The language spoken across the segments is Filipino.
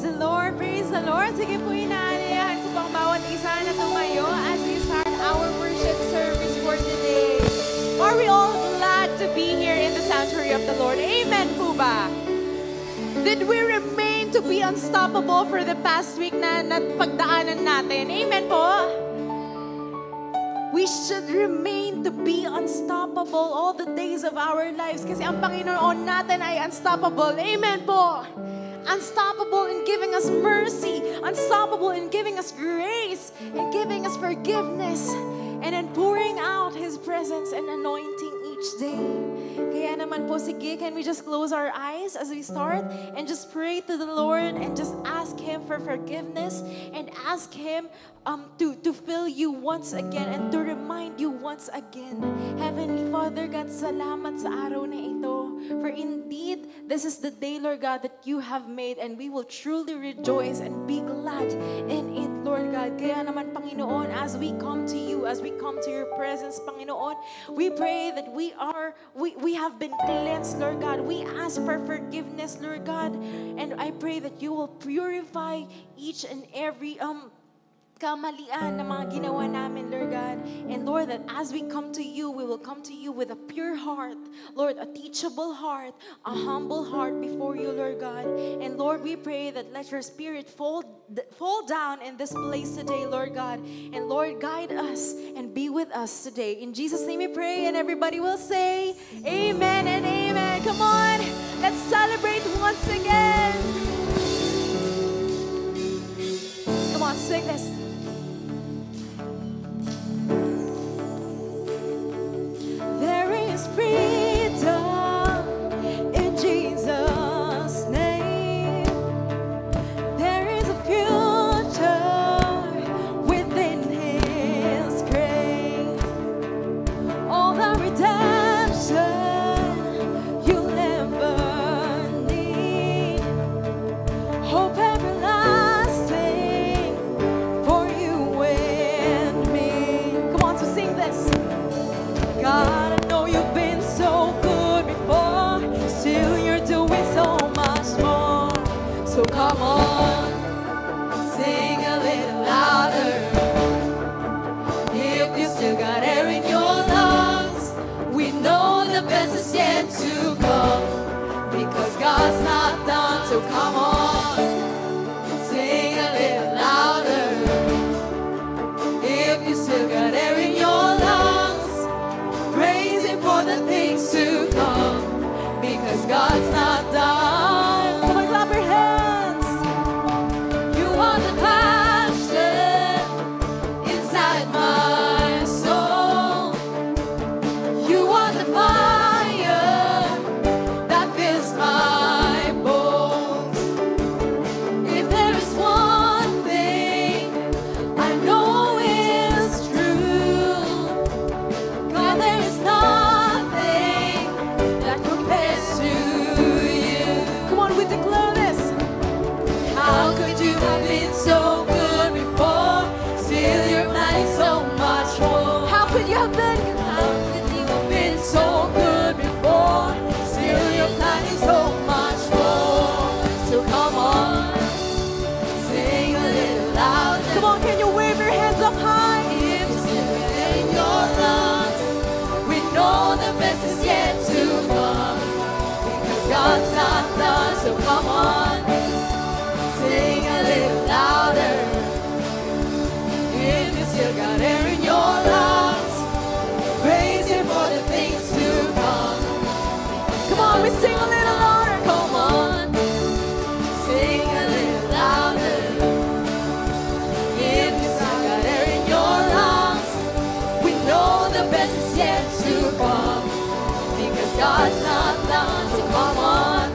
the Lord. Sige po, inaalayahan ko pang bawat isa na tumayo as we start our worship service for today. Are we all glad to be here in the sanctuary of the Lord? Amen po ba? Did we remain to be unstoppable for the past week na pagdaanan natin? Amen po? We should remain to be unstoppable all the days of our lives kasi ang Panginoon natin ay unstoppable. Amen po? Unstoppable in giving us mercy, unstoppable in giving us grace, and giving us forgiveness, and in pouring out His presence and anointing each day. Kaya naman po, sige, can we just close our eyes as we start and just pray to the Lord and just ask Him for forgiveness and ask Him um, to, to fill you once again and to remind you once again. Heavenly Father God, salamat sa araw na ito. For indeed, this is the day, Lord God, that you have made and we will truly rejoice and be glad in it, Lord God. Kaya naman, Panginoon, as we come to you, as we come to your presence, Panginoon, we pray that we are, we, we have been cleansed, Lord God. We ask for forgiveness, Lord God. And I pray that you will purify each and every um kamalian na mga ginawa namin, Lord God. And Lord, that as we come to you, we will come to you with a pure heart, Lord, a teachable heart, a humble heart before you, Lord God. And Lord, we pray that let your spirit fall, fall down in this place today, Lord God. And Lord, guide us and be with us today. In Jesus' name we pray, and everybody will say, Amen and Amen. Come on, let's celebrate once again. Come on, sing this. Yet to come. Because God's not done, so come on,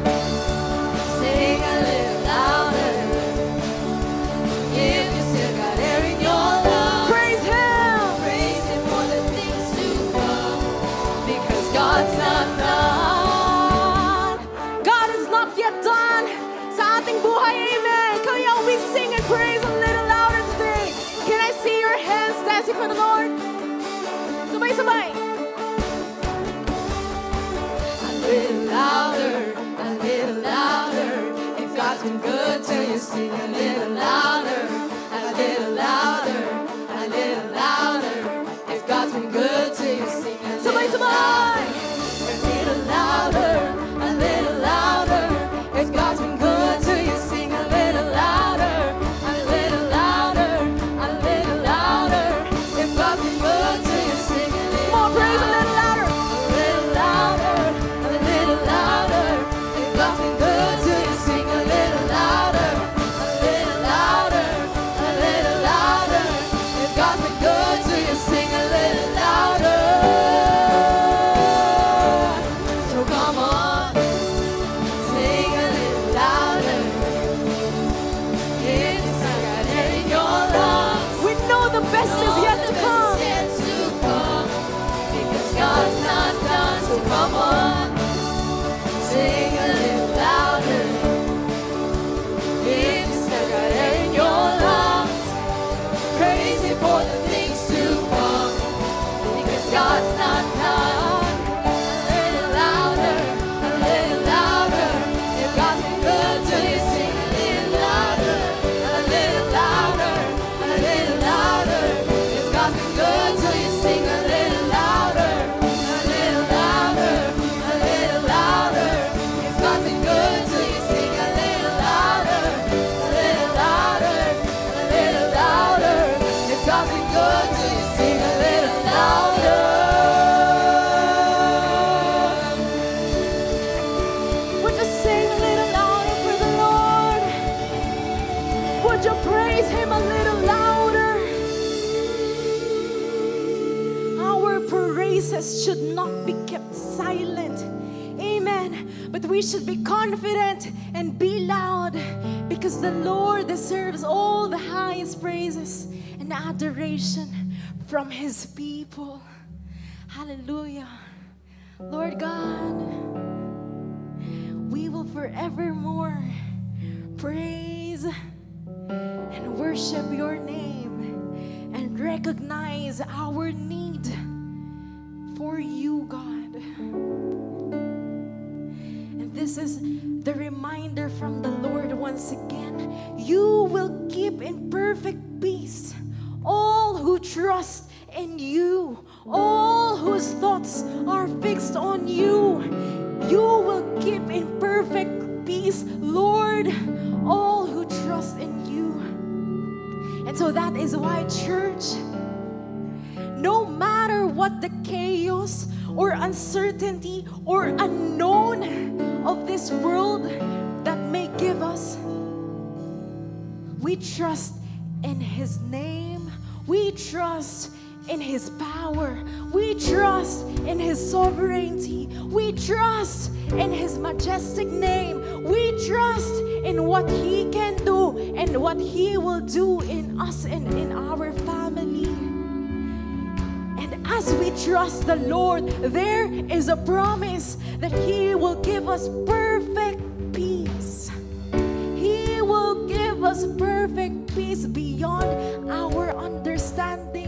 sing a little louder. If you still got air in your lungs, praise Him, praise Him for the things to come. Because God's not done. God is not yet done sa ating buhay, amen. We sing and praise a little louder today. Can I see your hands dancing for the Lord? Sabay-sabay. A adoration from His people. Hallelujah. Lord God, we will forevermore praise and worship your name and recognize our need for you, God. And this is the reminder from the Lord once again. You will keep in perfect peace all who trust in you, all whose thoughts are fixed on you. You will keep in perfect peace, Lord, all who trust in you. And so that is why, church, no matter what the chaos or uncertainty or unknown of this world that may give us, we trust in His name. We trust in His power. We trust in His sovereignty. We trust in His majestic name. We trust in what He can do and what He will do in us and in our family. And as we trust the Lord, there is a promise that He will give us perfect peace. He will give us perfect peace beyond our understanding. standing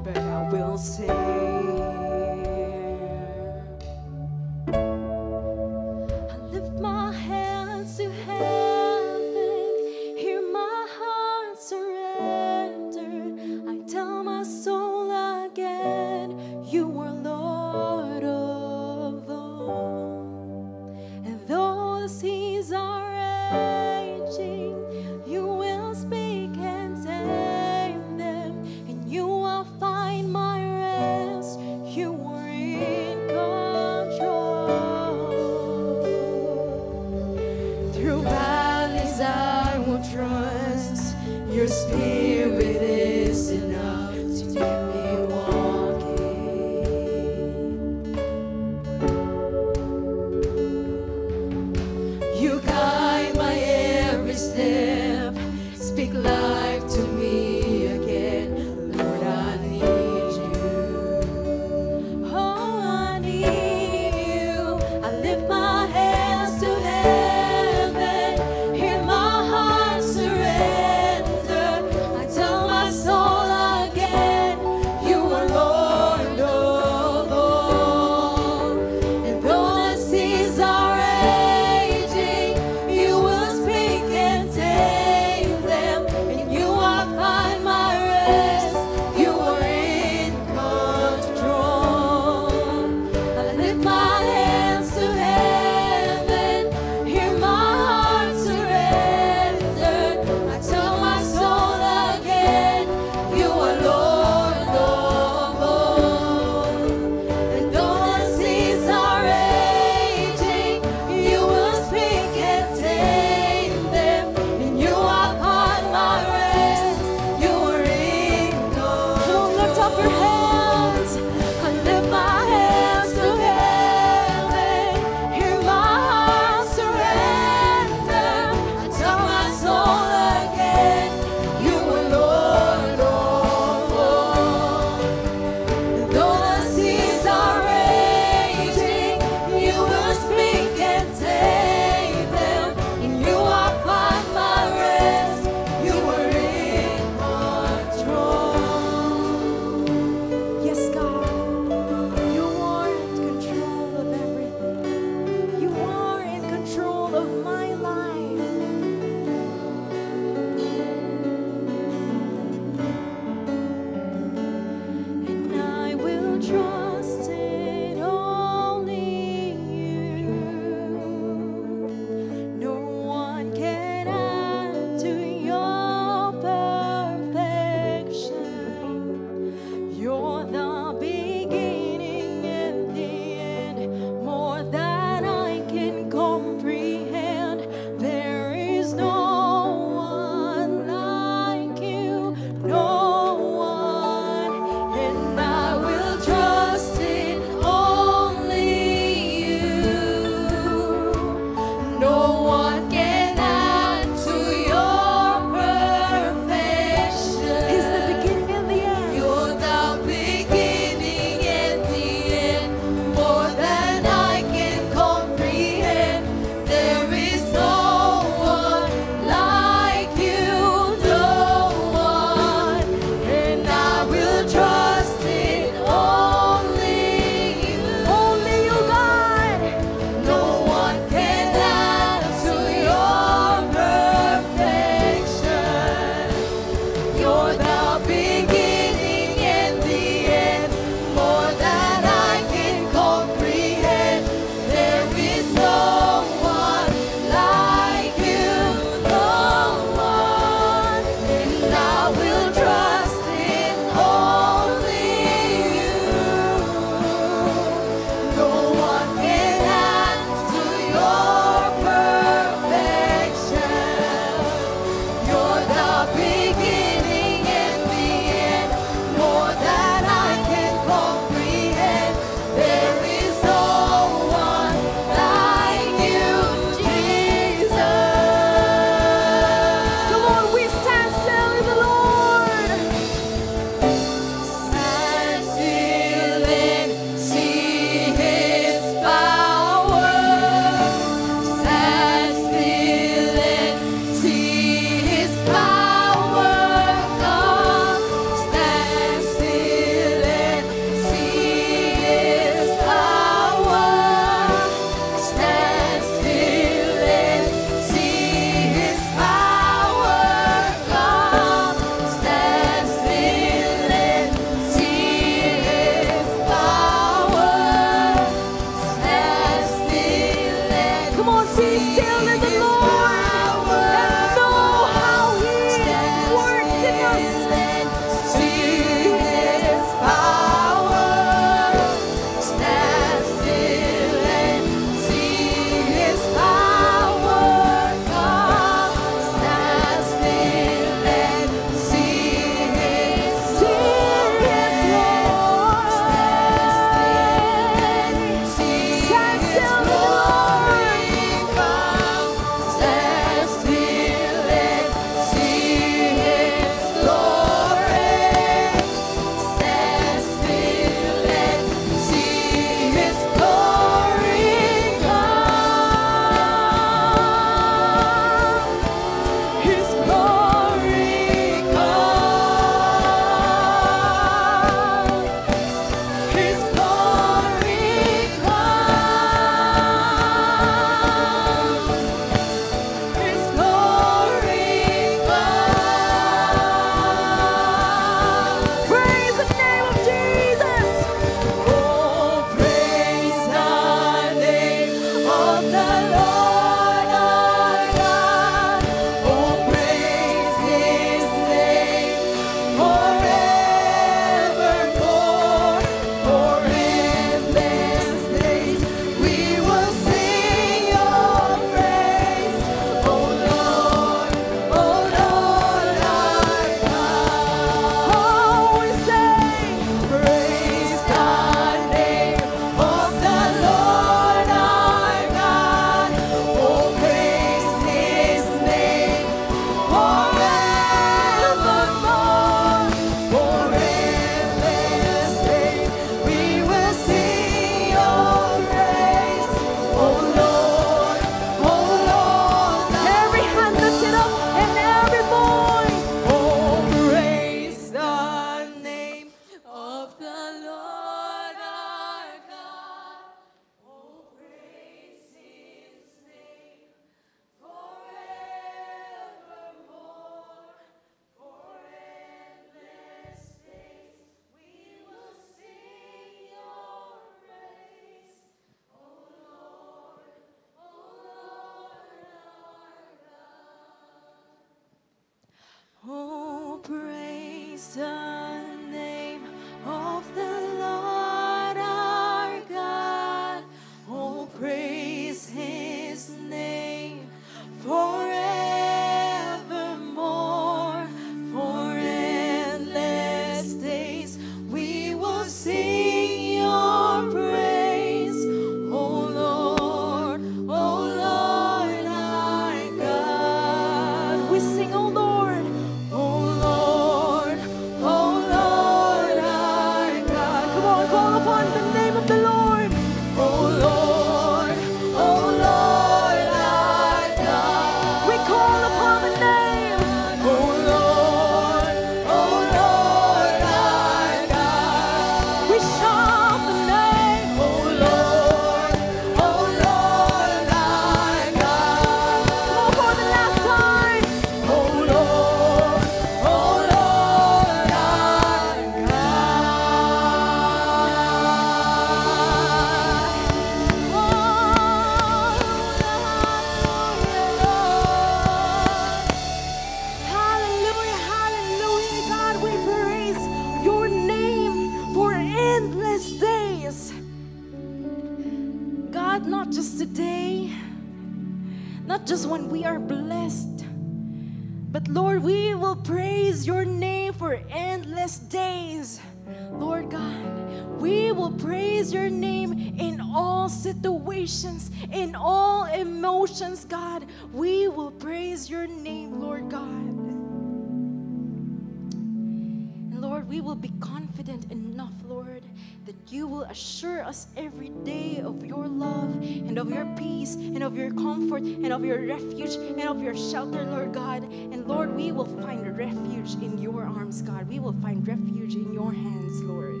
in your arms, God. We will find refuge in your hands, Lord.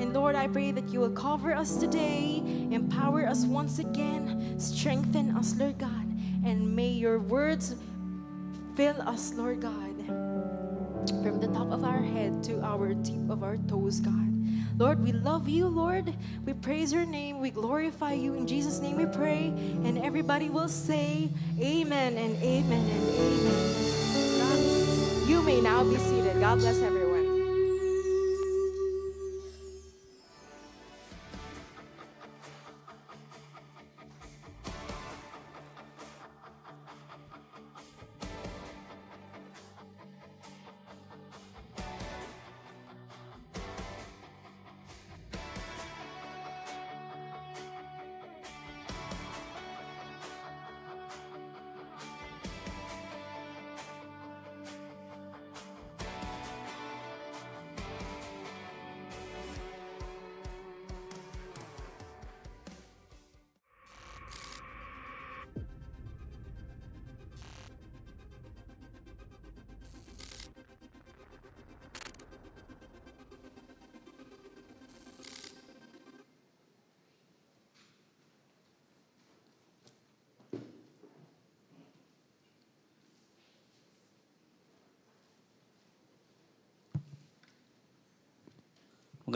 And Lord, I pray that you will cover us today, empower us once again, strengthen us, Lord God, and may your words fill us, Lord God from the top of our head to our tip of our toes, God. Lord, we love you, Lord. We praise your name. We glorify you. In Jesus' name we pray. And everybody will say, Amen and Amen and Amen. You may now be seated. God bless everyone.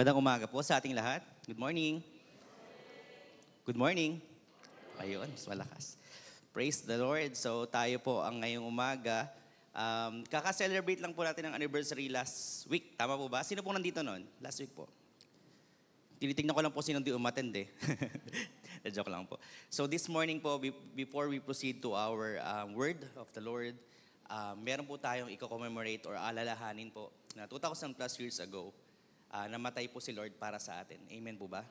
Magandang umaga po sa ating lahat. Good morning. Good morning. Ayun, mas malakas. Praise the Lord. So tayo po ang ngayong umaga. Um, kaka-celebrate lang po natin ang anniversary last week. Tama po ba? Sino po nandito noon? Last week po. Tinitingnan ko lang po sino di umattend eh. Joke lang po. So this morning po, be- before we proceed to our um, word of the Lord, um, meron po tayong i-commemorate or alalahanin po na 2,000 plus years ago, ah, namatay po si Lord para sa atin. Amen po ba?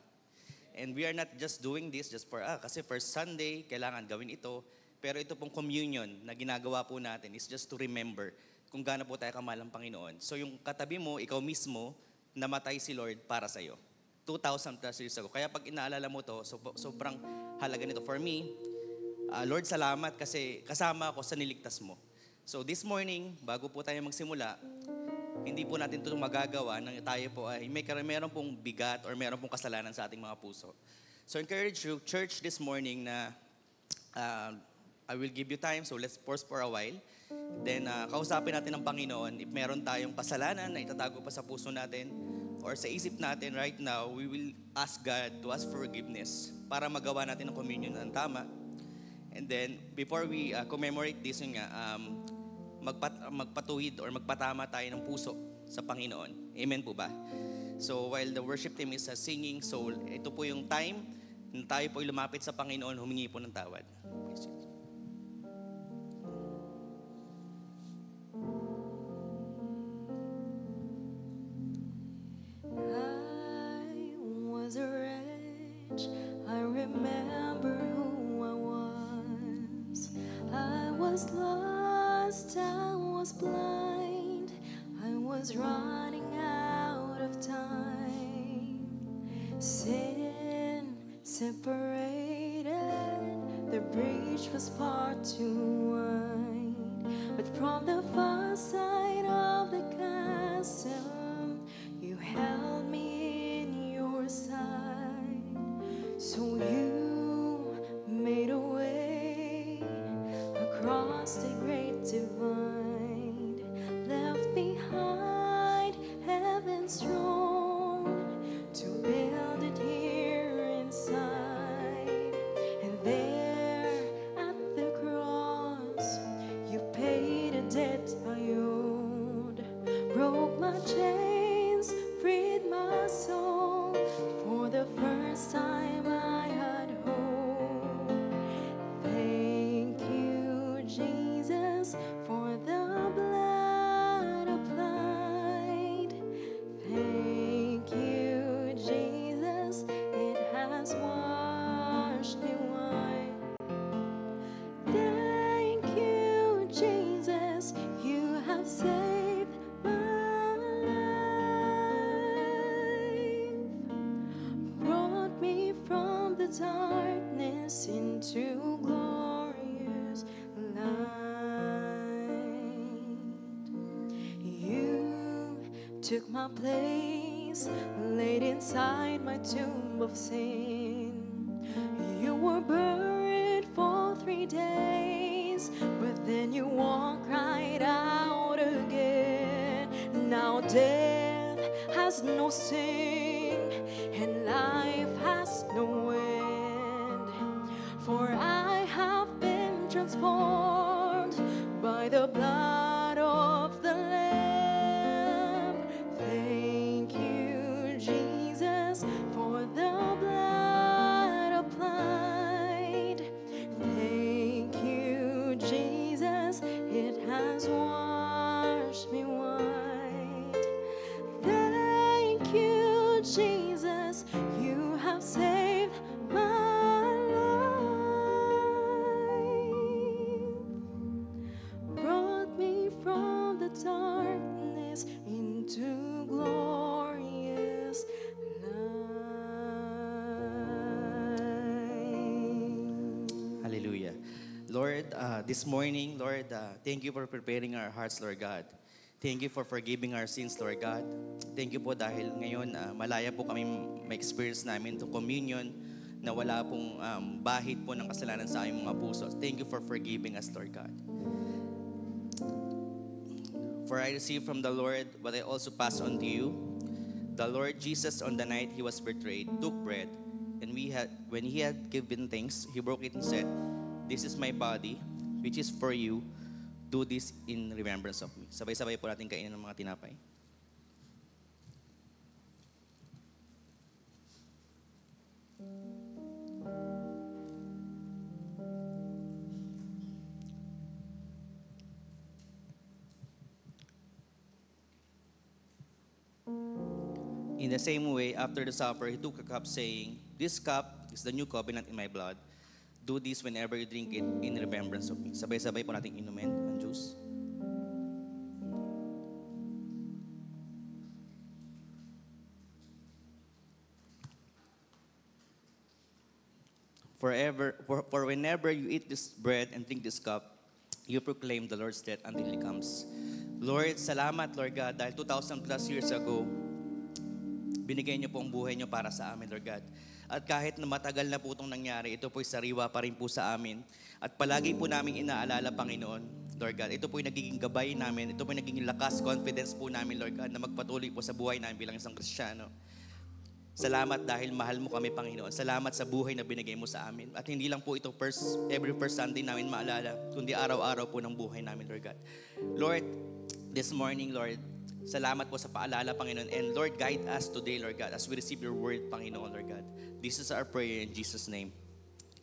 And we are not just doing this just for, ah, kasi first Sunday, kailangan gawin ito. Pero ito pong communion na ginagawa po natin is just to remember kung gaano po tayo kamahal ng Panginoon. So yung katabi mo, ikaw mismo, namatay si Lord para sa iyo. 2,000 plus years ago. Kaya pag inaalala mo to, so, sobrang halaga nito. For me, ah, Lord, salamat kasi kasama ako sa niligtas mo. So this morning, bago po tayo magsimula, hindi po natin ito magagawa nang tayo po ay may meron pong bigat or meron pong kasalanan sa ating mga puso. So encourage you, church, this morning na uh, I will give you time, so let's pause for a while. Then uh, kausapin natin ng Panginoon if meron tayong kasalanan na itatago pa sa puso natin or sa isip natin right now, we will ask God to ask for forgiveness para magawa natin ang communion ng tama. And then, before we uh, commemorate this, yun nga, um, magpat, magpatuwid or magpatama tayo ng puso sa Panginoon. Amen po ba? So while the worship team is uh, singing, so ito po yung time na tayo po lumapit sa Panginoon, humingi po ng tawad. Praise Running out of time. Sin separated. The bridge was far too darkness into glorious light. You took my place, laid inside my tomb of sin. This morning, Lord, uh, thank you for preparing our hearts, Lord God. Thank you for forgiving our sins, Lord God. Thank you po dahil ngayon uh, malaya po kami ma-experience namin to communion na wala pong um, bahid po ng kasalanan sa aming mga puso. Thank you for forgiving us, Lord God. For I received from the Lord what I also pass on to you. The Lord Jesus, on the night he was betrayed, took bread, and we had, when he had given thanks, he broke it and said, This is my body, which is for you. Do this in remembrance of me. Sabay-sabay po natin kainin ng mga tinapay. In the same way, after the supper, he took a cup, saying, This cup is the new covenant in my blood. Do this whenever you drink it in remembrance of me. Sabay-sabay po natin inumin ang juice. Forever, for, for whenever you eat this bread and drink this cup, you proclaim the Lord's death until He comes. Lord, salamat, Lord God, dahil 2,000 plus years ago, binigay niyo po ang buhay niyo para sa amin, Lord God. At kahit na matagal na po itong nangyari, ito po'y sariwa pa rin po sa amin. At palagi po namin inaalala, Panginoon, Lord God, ito po'y nagiging gabay namin, ito po'y nagiging lakas, confidence po namin, Lord God, na magpatuloy po sa buhay namin bilang isang Kristiyano. Salamat dahil mahal mo kami, Panginoon. Salamat sa buhay na binigay mo sa amin. At hindi lang po ito first, every first Sunday namin maalala, kundi araw-araw po ng buhay namin, Lord God. Lord, this morning, Lord, Salamat po sa paalala, Panginoon. And Lord, guide us today, Lord God, as we receive your word, Panginoon, Lord God. This is our prayer in Jesus' name.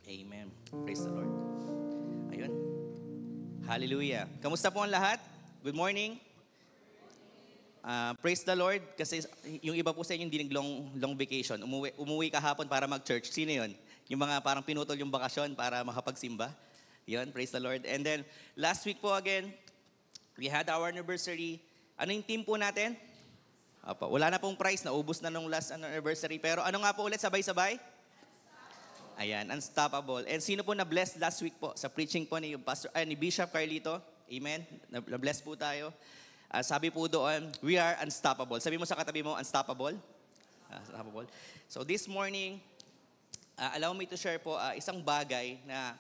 Amen. Praise the Lord. Ayun. Hallelujah. Kamusta po ang lahat? Good morning. Ah, praise the Lord kasi yung iba po sa inyo hindi long, long vacation. Umuwi, umuwi kahapon para mag-church. Sino yun? Yung mga parang pinutol yung bakasyon para makapagsimba. Yun, praise the Lord. And then, last week po again, we had our anniversary. Ano yung team po natin? Apa, wala na pong prize, naubos na nung last ano, anniversary. Pero ano nga po ulit, sabay-sabay? Ayan, unstoppable. And sino po na-bless last week po sa preaching po ni, Pastor, ay, ni Bishop Carlito? Amen? Na- Na-bless po tayo. Ah, sabi po doon, we are unstoppable. Sabi mo sa katabi mo, unstoppable? Ah, unstoppable. So this morning, ah, allow me to share po ah, isang bagay na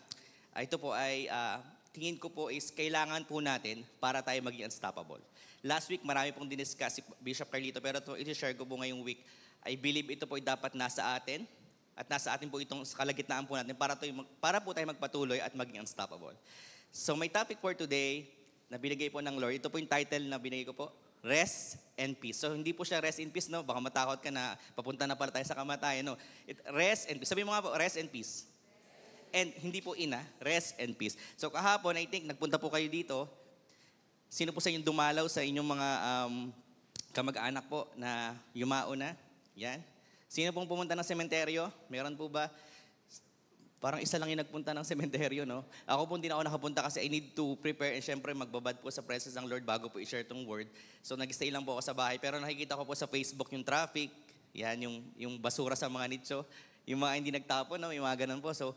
ah, ito po ay ah, tingin ko po is kailangan po natin para tayo maging unstoppable. Last week, marami pong diniscuss si Bishop Carlito, pero ito, iti-share ko po ngayong week. I believe ito po ay dapat nasa atin at nasa atin po itong kalagitnaan po natin para, to, para po tayo magpatuloy at maging unstoppable. So my topic for today na binigay po ng Lord, ito po yung title na binigay ko po, Rest and Peace. So hindi po siya rest in peace, no? Baka matakot ka na papunta na pala tayo sa kamatayan, no? It, rest and peace. Sabi mo nga po, rest and peace. And hindi po ina, rest and peace. So kahapon, I think, nagpunta po kayo dito. Sino po sa inyong dumalaw sa inyong mga um, kamag-anak po na yumao na? Yan. Sino pong pumunta ng sementeryo? Meron po ba? Parang isa lang yung nagpunta ng sementeryo, no? Ako po hindi na ako nakapunta kasi I need to prepare and syempre magbabad po sa presence ng Lord bago po i-share tong word. So nag-stay lang po ako sa bahay. Pero nakikita ko po sa Facebook yung traffic, yan, yung, yung basura sa mga nicho, yung mga hindi nagtapon, no? Yung mga ganun po. So,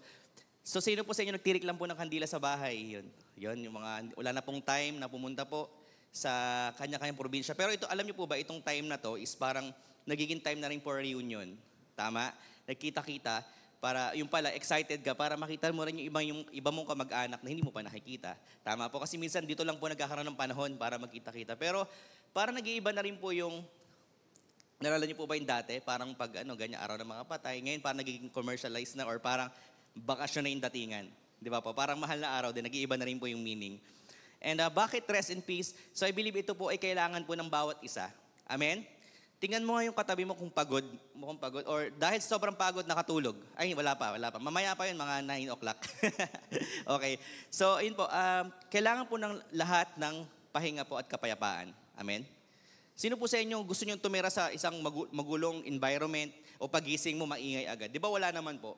so sino po sa inyo nagtirik lang po ng kandila sa bahay? Yun, yun yung mga, wala na pong time na pumunta po sa kanya-kanyang probinsya. Pero ito, alam niyo po ba, itong time na to is parang nagiging time na rin for reunion. Tama? Nagkita-kita para yung pala excited ka para makita mo rin yung iba yung iba mong kamag-anak na hindi mo pa nakikita. Tama po kasi minsan dito lang po nagkakaroon ng panahon para magkita-kita. Pero para nag-iiba na rin po yung Nalala niyo po ba yung dati? Parang pag ano, ganyan, araw ng mga patay. Ngayon parang nagiging commercialized na or parang bakasyon na yung datingan. Di ba po? Parang mahal na araw din, nag-iiba na rin po yung meaning. And uh, bakit rest in peace? So I believe ito po ay kailangan po ng bawat isa. Amen? Tingnan mo nga yung katabi mo kung pagod, mukhang pagod, or dahil sobrang pagod, nakatulog. Ay, wala pa, wala pa. Mamaya pa yun, mga 9 o'clock. okay. So, yun po, um, kailangan po ng lahat ng pahinga po at kapayapaan. Amen? Sino po sa inyo gusto nyo tumira sa isang magu- magulong environment o pagising mo maingay agad? Di ba wala naman po?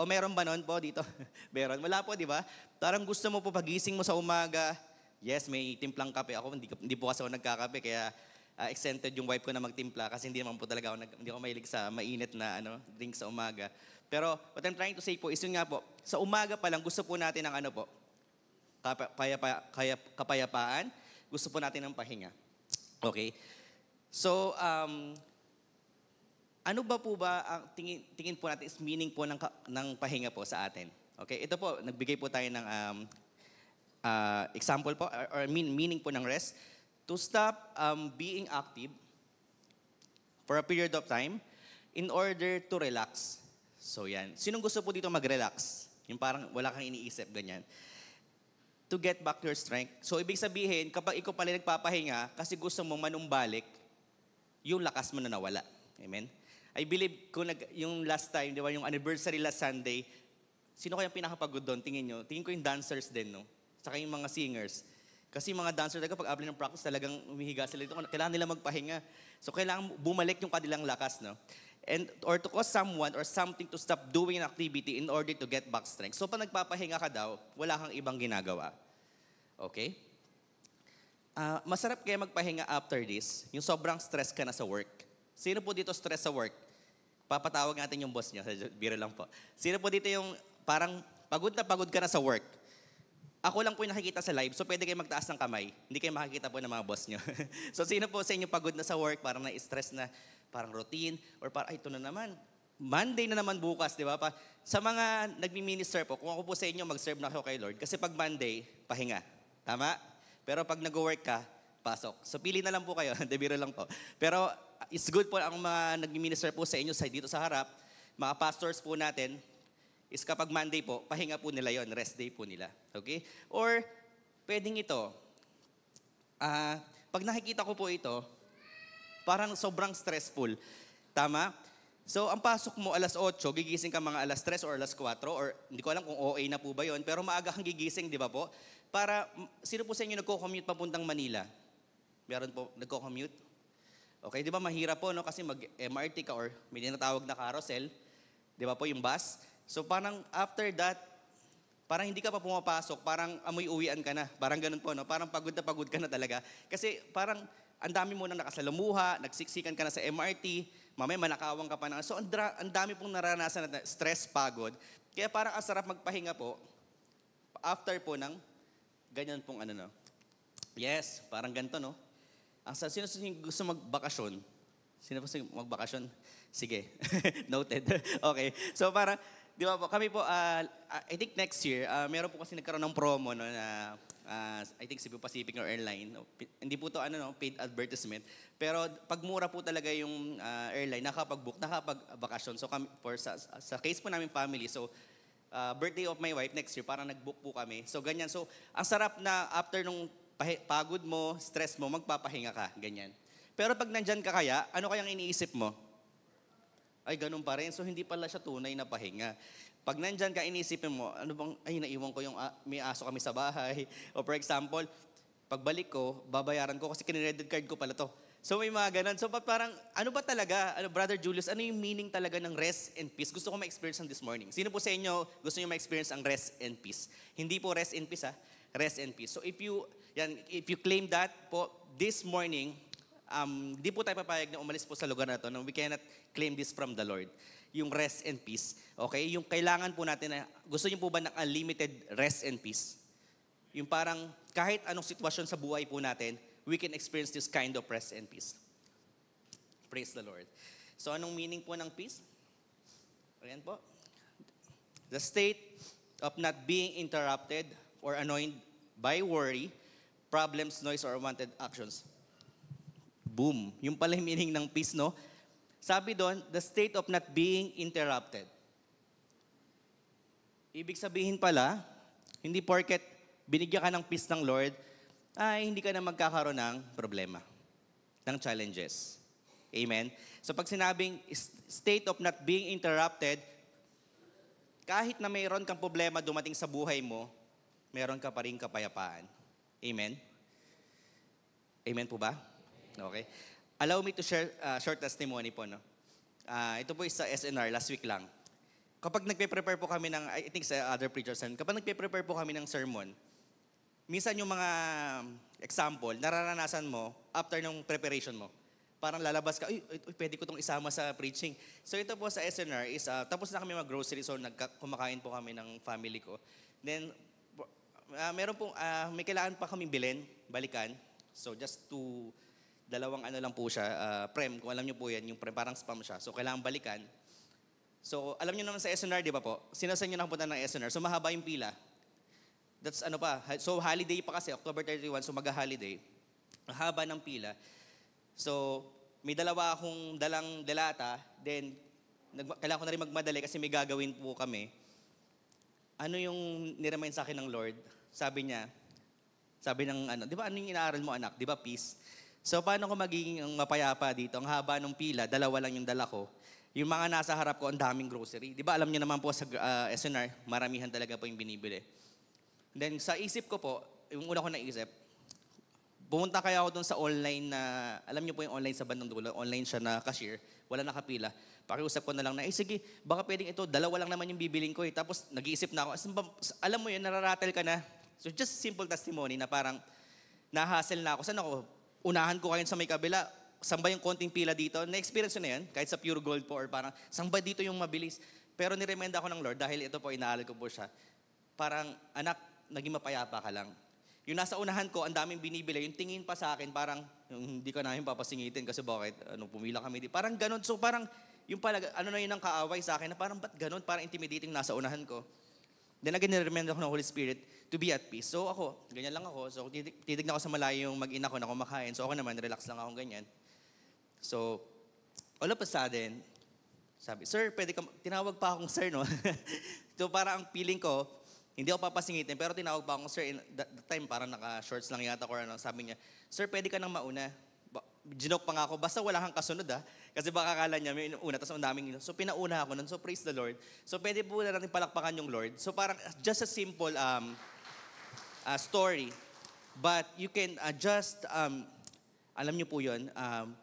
O, meron ba noon po dito? meron. Wala po, di ba? Parang gusto mo po pagising mo sa umaga, yes, may timplang kape. Ako, hindi, hindi po kasi ako nagkakape, kaya uh, exempted yung wife ko na magtimpla kasi hindi naman po talaga ako, nag, hindi ako mahilig sa mainit na ano, drink sa umaga. Pero what I'm trying to say po is yun nga po, sa umaga pa lang gusto po natin ng ano po, kapa, kaya, kaya, kapayapaan, gusto po natin ng pahinga. Okay? So, um, ano ba po ba ang tingin, tingin po natin is meaning po ng, ng pahinga po sa atin? Okay, ito po, nagbigay po tayo ng um, uh, example po, or, or mean, meaning po ng rest. To stop um, being active for a period of time in order to relax. So yan. Sinong gusto po dito mag-relax? Yung parang wala kang iniisip, ganyan to get back your strength. So, ibig sabihin, kapag ikaw pala nagpapahinga, kasi gusto mong manumbalik, yung lakas mo na nawala. Amen? I believe, kung nag, yung last time, di ba, yung anniversary last Sunday, sino kayang pinakapagod doon? Tingin nyo. Tingin ko yung dancers din, no? Saka yung mga singers. Kasi mga dancers talaga, pag abli ng practice, talagang umihiga sila dito. Kailangan nila magpahinga. So, kailangan bumalik yung kanilang lakas, no? And, or to cause someone or something to stop doing an activity in order to get back strength. So, pag nagpapahinga ka daw, wala kang ibang ginagawa. Okay? Ah, masarap kaya magpahinga after this, yung sobrang stress ka na sa work. Sino po dito stress sa work? Papatawag natin yung boss niyo. Biro lang po. Sino po dito yung parang pagod na pagod ka na sa work? Ako lang po yung nakikita sa live, so pwede kayo magtaas ng kamay. Hindi kayo makikita po ng mga boss niyo. so sino po sa inyo pagod na sa work, parang na-stress na, parang routine, or parang, ay, ito na naman. Monday na naman bukas, di ba? Pa, sa mga nagmi-minister po, kung ako po sa inyo, mag-serve na ako kay Lord. Kasi pag Monday, pahinga. Tama? Pero pag nag-work ka, pasok. So pili na lang po kayo, debiro lang po. Pero it's good po ang mga nag-minister po sa inyo sa dito sa harap, mga pastors po natin, is kapag Monday po, pahinga po nila yon rest day po nila. Okay? Or, pwedeng ito, ah, pag nakikita ko po ito, parang sobrang stressful. Tama? So, ang pasok mo alas 8, gigising ka mga alas 3 or alas 4, or hindi ko alam kung OA na po ba yon pero maaga kang gigising, di ba po? Para, sino po sa inyo nagko-commute papuntang Manila? Meron po, nagko-commute? Okay, di ba mahirap po, no? Kasi mag-MRT ka or may tinatawag na carousel, di ba po, yung bus. So, parang after that, parang hindi ka pa pumapasok, parang amoy uwian ka na. Parang ganun po, no? Parang pagod na pagod ka na talaga. Kasi parang ang dami mo nang nakasalamuha, nagsiksikan ka na sa MRT, mamaya manakawang ka pa na. So ang, ang dami pong naranasan na stress, pagod. Kaya parang ang sarap magpahinga po after po ng ganyan pong ano no. Yes, parang ganito no. Ang sa sino sino gusto magbakasyon? Sino sino magbakasyon? Sige. Noted. okay. So parang Di ba po, kami po, ah, I think next year, ah, meron po kasi nagkaroon ng promo no, na, ah, I think Cebu Pacific or airline. Hindi po to ano, no, paid advertisement. Pero pag mura po talaga yung ah, airline, nakapag-book, nakapag-bakasyon. So kami, for, sa, sa case po namin family, so ah, birthday of my wife next year, parang nag-book po kami. So ganyan. So ang sarap na after nung pagod mo, stress mo, magpapahinga ka. Ganyan. Pero pag nandyan ka kaya, ano kayang iniisip mo? ay ganun pa rin. So hindi pala siya tunay na pahinga. Pag nandyan ka, inisipin mo, ano bang, ay naiwan ko yung, ah, may aso kami sa bahay. O for example, pagbalik ko, babayaran ko kasi kinredit card ko pala to. So may mga ganun. So pa- parang, ano ba talaga, ano, Brother Julius, ano yung meaning talaga ng rest and peace? Gusto ko ma-experience ang this morning. Sino po sa inyo gusto niyo ma-experience ang rest and peace? Hindi po rest and peace ha, rest and peace. So if you, yan, if you claim that po, this morning, um, di po tayo papayag na umalis po sa lugar na to na we cannot claim this from the Lord. Yung rest and peace. Okay? Yung kailangan po natin na, gusto niyo po ba ng unlimited rest and peace? Yung parang kahit anong sitwasyon sa buhay po natin, we can experience this kind of rest and peace. Praise the Lord. So anong meaning po ng peace? Ayan po. The state of not being interrupted or annoyed by worry, problems, noise, or unwanted actions. Boom. Yung pala yung meaning ng peace, no? Sabi doon, the state of not being interrupted. Ibig sabihin pala, hindi porket binigyan ka ng peace ng Lord, ay hindi ka na magkakaroon ng problema, ng challenges. Amen? So pag sinabing state of not being interrupted, kahit na mayroon kang problema dumating sa buhay mo, meron ka pa rin kapayapaan. Amen? Amen po ba? Okay. Allow me to share uh, short testimony po. No? Ah, ito po is sa SNR last week lang. Kapag nagpe-prepare po kami ng, I think sa other preachers, kapag nagpe-prepare po kami ng sermon, minsan yung mga example, nararanasan mo after ng preparation mo. Parang lalabas ka, uy, uy, pwede ko itong isama sa preaching. So ito po sa SNR is, ah, tapos na kami mag-grocery, so nagka- kumakain po kami ng family ko. Then, ah, meron po, ah, may kailangan pa kaming bilhin, balikan. So just to, dalawang ano lang po siya, ah, prem, kung alam niyo po yan, yung prem, parang spam siya. So kailangan balikan. So alam niyo naman sa SNR, di ba po? Sino sa inyo nakapunta ng SNR? So mahaba yung pila. That's ano pa. So holiday pa kasi, October 31, so mag-holiday. Ang haba ng pila. So, may dalawa akong dalang delata, then nag- kailangan ko na rin magmadali kasi may gagawin po kami. Ano yung niremind sa akin ng Lord? Sabi niya, sabi ng ano, di ba ano yung inaaral mo anak? Di ba peace? So paano ko magiging mapayapa dito? Ang haba ng pila, dalawa lang yung dala ko. Yung mga nasa harap ko, ang daming grocery. Di ba alam niyo naman po sa ah, SNR, maramihan talaga po yung binibili. Then sa isip ko po, yung una ko naisip, pumunta kaya ako doon sa online na, alam niyo po yung online sa bandang dulo, online siya na cashier, wala nakapila. Pakiusap ko na lang na, eh sige, baka pwedeng ito, dalawa lang naman yung bibiling ko eh. Tapos nag-iisip na ako, "Asan ba- alam mo yun, nararatel ka na. So just simple testimony na parang nahassle na ako. Saan ako? Unahan ko kayo sa may kabila. Saan ba yung konting pila dito? Na-experience ko na yan, kahit sa pure gold po or parang, saan ba dito yung mabilis? Pero niremenda ako ng Lord dahil ito po, inaalala ko po siya. Parang, anak, naging mapayapa ka lang. Yung nasa unahan ko, ang daming binibili. Yung tingin pa sa akin, parang, yung hindi ka namin papasingitin kasi bakit, ano, pumila kami. di- Parang ganun. So parang, yung pala, ano na yun ang kaaway sa akin, na parang, ba't ganun? Parang intimidating nasa unahan ko. Then again, niremenda ako ng Holy Spirit to be at peace. So ako, ganyan lang ako. So titig- titignan ko sa malayo yung mag-ina ko na kumakain. So ako naman, relax lang ako ganyan. So, all of a sudden, sabi, Sir, pwede ka, tinawag pa akong sir, no? so para ang feeling ko, Hindi ako papasingitin, pero tinawag pa ako, sir, in that time parang naka-shorts lang yata ko, ano, sabi niya, sir, pwede ka nang mauna. Ba- pa nga ako, basta wala kang kasunod ha. Kasi baka akala niya may una, tapos ang daming ino. So pinauna ako nun, so praise the Lord. So pwede po na natin palakpakan yung Lord. So parang just a simple um, uh, story. But you can uh, just, um, alam niyo po yun, um,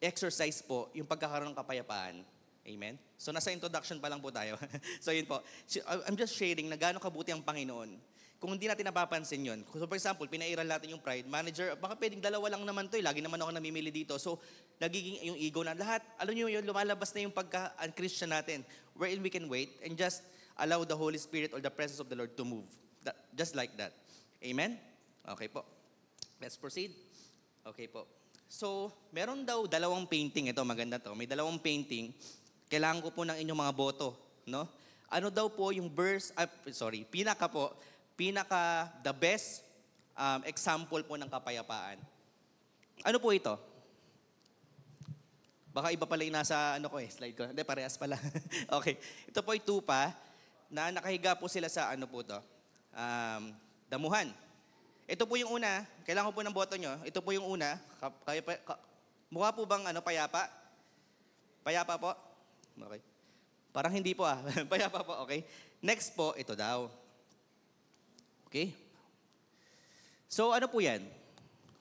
exercise po yung pagkakaroon ng kapayapaan. Amen? So nasa introduction pa lang po tayo. so yun po. I- I'm just sharing na gaano kabuti ang Panginoon. Kung hindi natin napapansin yun. So for example, pinairal natin yung pride. Manager, baka pwedeng dalawa lang naman to. eh. Lagi naman ako namimili dito. So nagiging yung ego na lahat. Alam niyo yun, lumalabas na yung pagka-Christian natin. Wherein we can wait and just allow the Holy Spirit or the presence of the Lord to move. That- just like that. Amen? Okay po. Let's proceed. Okay po. So, meron daw dalawang painting. Ito, maganda to. May dalawang painting. Kailangan ko po ng inyong mga boto. No? Ano daw po yung verse, ah, sorry, pinaka po, pinaka the best um, example po ng kapayapaan. Ano po ito? Baka iba pala yung nasa ano ko eh, slide ko. Hindi, parehas pala. okay. Ito po ay tupa na nakahiga po sila sa ano po to? Um, damuhan. Ito po yung una. Kailangan po ng boto nyo. Ito po yung una. Ka- Kaya, ka- mukha po bang ano, payapa? Payapa po? Okay. Parang hindi po ah. payapa po, okay. Next po, ito daw. Okay? So ano po yan?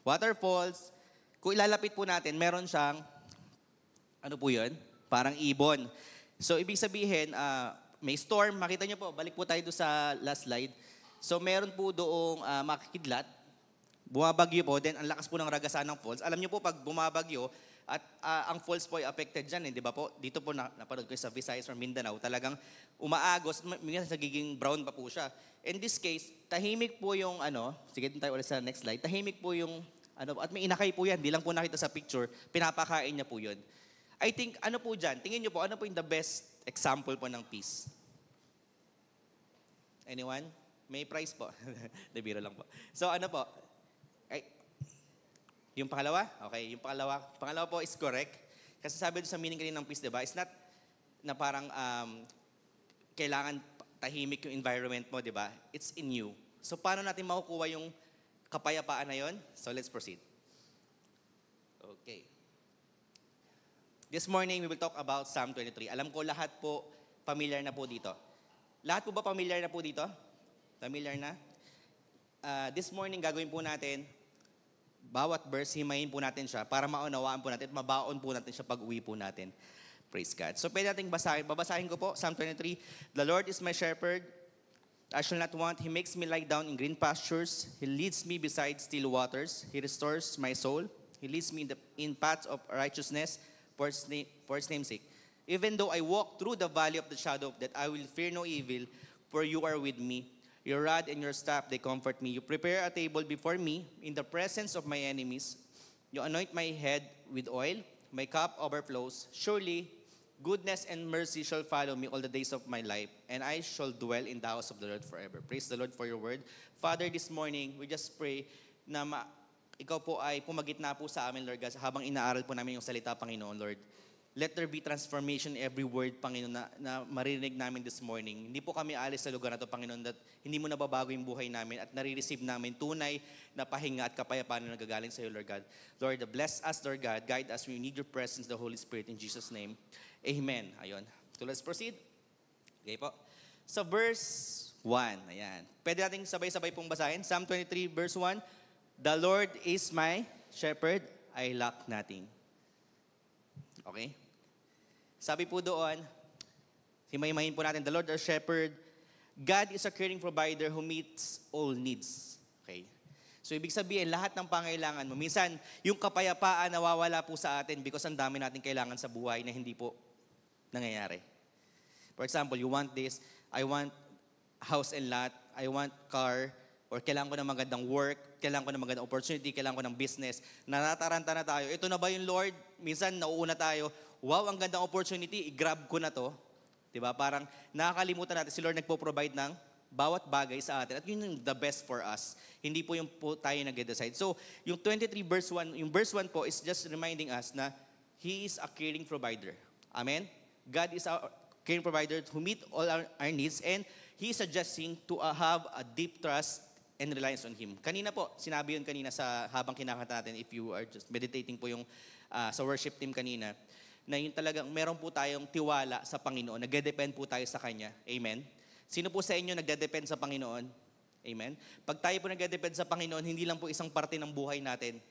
Waterfalls. Kung ilalapit po natin, meron siyang, ano po yun? Parang ibon. So ibig sabihin, ah, may storm. Makita niyo po, balik po tayo sa last slide. So meron po doong ah, makikidlat. Bumabagyo po, then ang lakas po ng ragasan ng falls. Alam niyo po, pag bumabagyo, at ah, ang falls po ay affected dyan, eh, di ba po? Dito po na, napanood ko sa Visayas or Mindanao, talagang umaagos, ma- minsan nagiging brown pa po siya. In this case, tahimik po yung ano, sige tayo ulit sa next slide, tahimik po yung, ano, at may inakay po yan, di lang po nakita sa picture, pinapakain niya po yun. I think, ano po dyan, tingin niyo po, ano po yung the best example po ng peace? Anyone? May prize po. Debiro lang po. So ano po? Ay, yung pangalawa? Okay, yung pangalawa. Pangalawa po is correct. Kasi sabi doon sa meaning kanina ng peace, di ba? It's not na parang um, kailangan tahimik yung environment mo, di ba? It's in you. So paano natin makukuha yung kapayapaan na yon? So let's proceed. Okay. This morning, we will talk about Psalm 23. Alam ko lahat po familiar na po dito. Lahat po ba familiar na po dito? Familiar na? Ah, this morning, gagawin po natin, bawat verse, himayin po natin siya para maunawaan po natin at mabaon po natin siya pag uwi po natin. Praise God. So pwede natin basahin. Babasahin ko po, Psalm 23. The Lord is my shepherd. I shall not want. He makes me lie down in green pastures. He leads me beside still waters. He restores my soul. He leads me in, the, in paths of righteousness for his, name, for his name's sake. Even though I walk through the valley of the shadow of death, I will fear no evil, for you are with me. Your rod and your staff, they comfort me. You prepare a table before me in the presence of my enemies. You anoint my head with oil. My cup overflows. Surely, goodness and mercy shall follow me all the days of my life, and I shall dwell in the house of the Lord forever. Praise the Lord for your word. Father, this morning, we just pray na ma- ikaw po ay pumagitna po sa amin, Lord God, habang inaaral po namin yung salita, Panginoon, Lord. Let there be transformation every word, Panginoon, na, na marinig namin this morning. Hindi po kami alis sa lugar na to, Panginoon, that hindi mo nababago yung buhay namin at nare-receive namin tunay na pahinga at kapayapaan na nagagaling sa iyo, Lord God. Lord, bless us, Lord God. Guide us. We need your presence, the Holy Spirit, in Jesus' name. Amen. Ayun. So let's proceed. Okay po. So verse 1, ayan. Pwede natin sabay-sabay pong basahin. Psalm 23, verse 1. The Lord is my shepherd, I lack nothing. Okay? Sabi po doon, himay-mayin po natin, the Lord our shepherd, God is a caring provider who meets all needs. Okay? So ibig sabihin, lahat ng pangailangan mo. Minsan, yung kapayapaan nawawala po sa atin because ang dami natin kailangan sa buhay na hindi po nangyayari. For example, you want this, I want house and lot, I want car, or kailangan ko ng magandang work, kailangan ko ng magandang opportunity, kailangan ko ng business. Nanataranta na tayo. Ito na ba yung Lord? Minsan, nauuna tayo, wow, ang gandang opportunity, i-grab ko na to. 'Di ba? Parang nakakalimutan natin si Lord nagpo-provide ng bawat bagay sa atin. At yun yung the best for us. Hindi po yung po tayo nag-decide. So, yung 23 verse 1, yung verse 1 po is just reminding us na He is a caring provider. Amen? God is our caring provider who meet all our, our needs and He is suggesting to uh, have a deep trust and reliance on Him. Kanina po, sinabi yun kanina sa habang kinakanta natin, if you are just meditating po yung uh, sa worship team kanina, na yun talagang meron po tayong tiwala sa Panginoon, nagde-depend po tayo sa Kanya. Amen? Sino po sa inyo nagde-depend sa Panginoon? Amen? Pag tayo po nagde-depend sa Panginoon, hindi lang po isang parte ng buhay natin.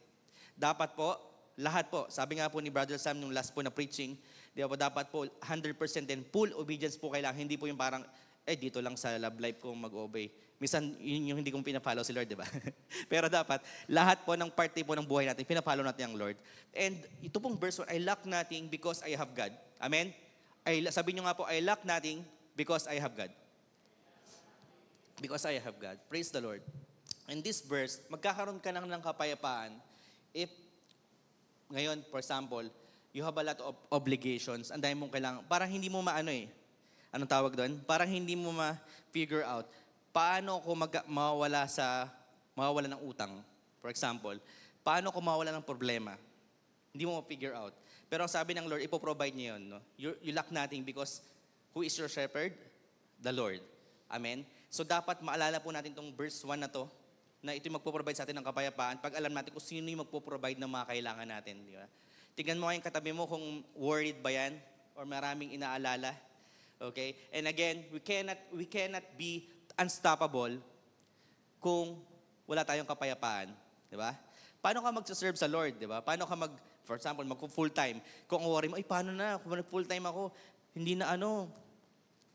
Dapat po, lahat po, sabi nga po ni Brother Sam nung last po na preaching, di ba dapat po 100% din full obedience po kailangan. Hindi po yung parang, eh dito lang sa love life ko mag-obey. Minsan, yun yung hindi kong pinafollow si Lord, di ba? Pero dapat, lahat po ng parte po ng buhay natin, pinafollow natin ang Lord. And ito pong verse 1, I lack nothing because I have God. Amen? I, sabi nyo nga po, I lack nothing because I have God. Because I have God. Praise the Lord. In this verse, magkakaroon ka lang ng kapayapaan if, ngayon, for example, you have a lot of obligations, ang dami mong kailangan, parang hindi mo maano eh, anong tawag doon? Parang hindi mo ma-figure out paano ko mag- mawawala sa mawawala ng utang. For example, paano ko mawawala ng problema? Hindi mo ma-figure out. Pero ang sabi ng Lord, ipoprovide niya yun. No? You, you lack nothing because who is your shepherd? The Lord. Amen? So dapat maalala po natin itong verse 1 na to, na ito yung magpo-provide sa atin ng kapayapaan pag alam natin kung sino yung magpo-provide ng mga kailangan natin. Di ba? Tingnan mo kayong katabi mo kung worried ba yan or maraming inaalala. Okay? And again, we cannot, we cannot be unstoppable kung wala tayong kapayapaan. Di ba? Paano ka mag-serve sa Lord? Di ba? Paano ka mag, for example, mag full time? Kung ang worry mo, ay paano na, kung full time ako, hindi na ano,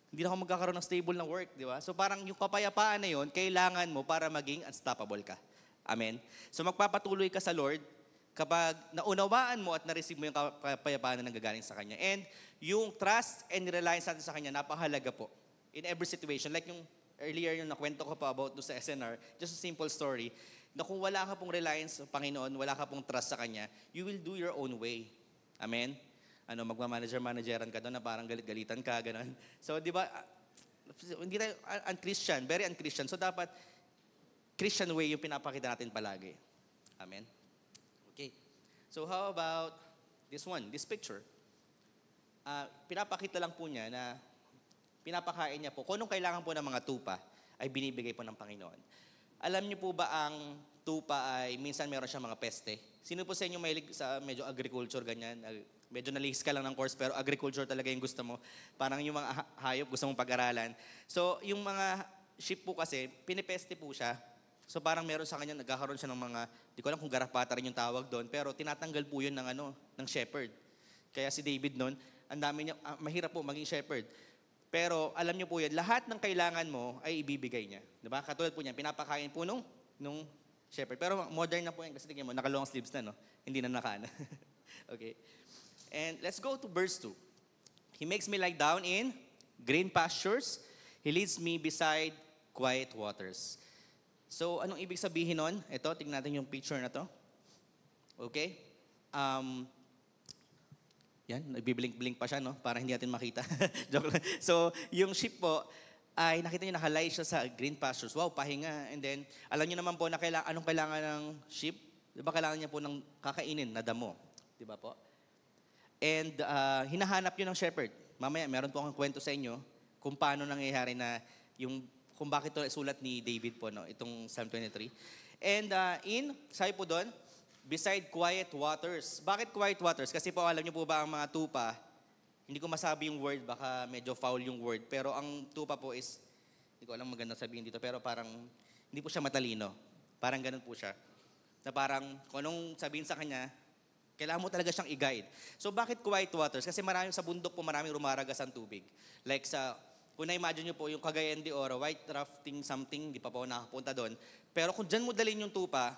hindi na ako magkakaroon ng stable na work, di ba? So parang yung kapayapaan na yun, kailangan mo para maging unstoppable ka. Amen? So magpapatuloy ka sa Lord kapag naunawaan mo at na-receive mo yung kapayapaan na nanggagaling sa Kanya. And yung trust and reliance natin sa Kanya, napahalaga po. In every situation. Like yung earlier yung nakwento ko pa about do sa SNR, just a simple story, na kung wala ka pong reliance sa Panginoon, wala ka pong trust sa Kanya, you will do your own way. Amen? Ano, magmamanager-manageran ka doon na parang galit-galitan ka, gano'n. So, di ba, hindi tayo un-Christian, very un-Christian. So, dapat Christian way yung pinapakita natin palagi. Amen? Okay. So, how about this one, this picture? Uh, pinapakita lang po niya na pinapakain niya po. Kung anong kailangan po ng mga tupa, ay binibigay po ng Panginoon. Alam niyo po ba ang tupa ay minsan meron siyang mga peste? Sino po sa inyo mahilig sa medyo agriculture, ganyan? Medyo nalihis ka lang ng course, pero agriculture talaga yung gusto mo. Parang yung mga hayop gusto mong pag-aralan. So, yung mga sheep po kasi, pinipeste po siya. So, parang meron sa kanya, nagkakaroon siya ng mga, di ko alam kung garapata rin yung tawag doon, pero tinatanggal po yun ng, ano, ng shepherd. Kaya si David noon, ang dami niya, ah, mahirap po maging shepherd. Pero alam niyo po yan, lahat ng kailangan mo ay ibibigay niya. Diba? Katulad po niyan, pinapakain po nung, nung shepherd. Pero modern na po yan kasi tingnan mo, naka-long sleeves na, no? Hindi na naka okay. And let's go to verse 2. He makes me lie down in green pastures. He leads me beside quiet waters. So, anong ibig sabihin nun? Ito, tingnan natin yung picture na to. Okay? Um, yan, nagbiblink-blink pa siya, no? Para hindi natin makita. Joke lang. So, yung sheep po, ay nakita niyo nakalay siya sa green pastures. Wow, pahinga. And then, alam niyo naman po na kailangan, anong kailangan ng sheep? Di ba kailangan niya po ng kakainin na damo? Di ba po? And uh, hinahanap yun ng shepherd. Mamaya, meron po akong kwento sa inyo kung paano nangyayari na yung kung bakit ito sulat ni David po, no, itong Psalm 23. And uh, in, sabi po doon, beside quiet waters. Bakit quiet waters? Kasi po alam niyo po ba ang mga tupa, hindi ko masabi yung word, baka medyo foul yung word, pero ang tupa po is, hindi ko alam maganda sabihin dito, pero parang hindi po siya matalino. Parang ganun po siya. Na parang kung anong sabihin sa kanya, kailangan mo talaga siyang i-guide. So bakit quiet waters? Kasi maraming sa bundok po maraming rumaragas ang tubig. Like sa, kung na-imagine nyo po yung Cagayan de Oro, white rafting something, di pa po nakapunta doon. Pero kung dyan mo dalhin yung tupa,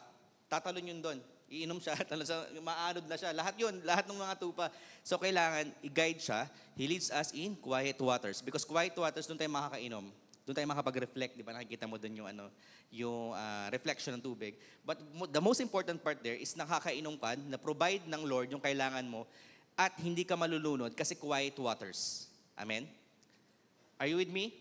tatalon yun doon. Iinom siya, talon sa, maanod na siya. Lahat yun, lahat ng mga tupa. So kailangan i-guide siya. He leads us in quiet waters. Because quiet waters, doon tayo makakainom doon tayo makapag-reflect, di ba? Nakikita mo doon yung, ano, yung uh, reflection ng tubig. But the most important part there is nakakainom ka, na provide ng Lord yung kailangan mo at hindi ka malulunod kasi quiet waters. Amen? Are you with me?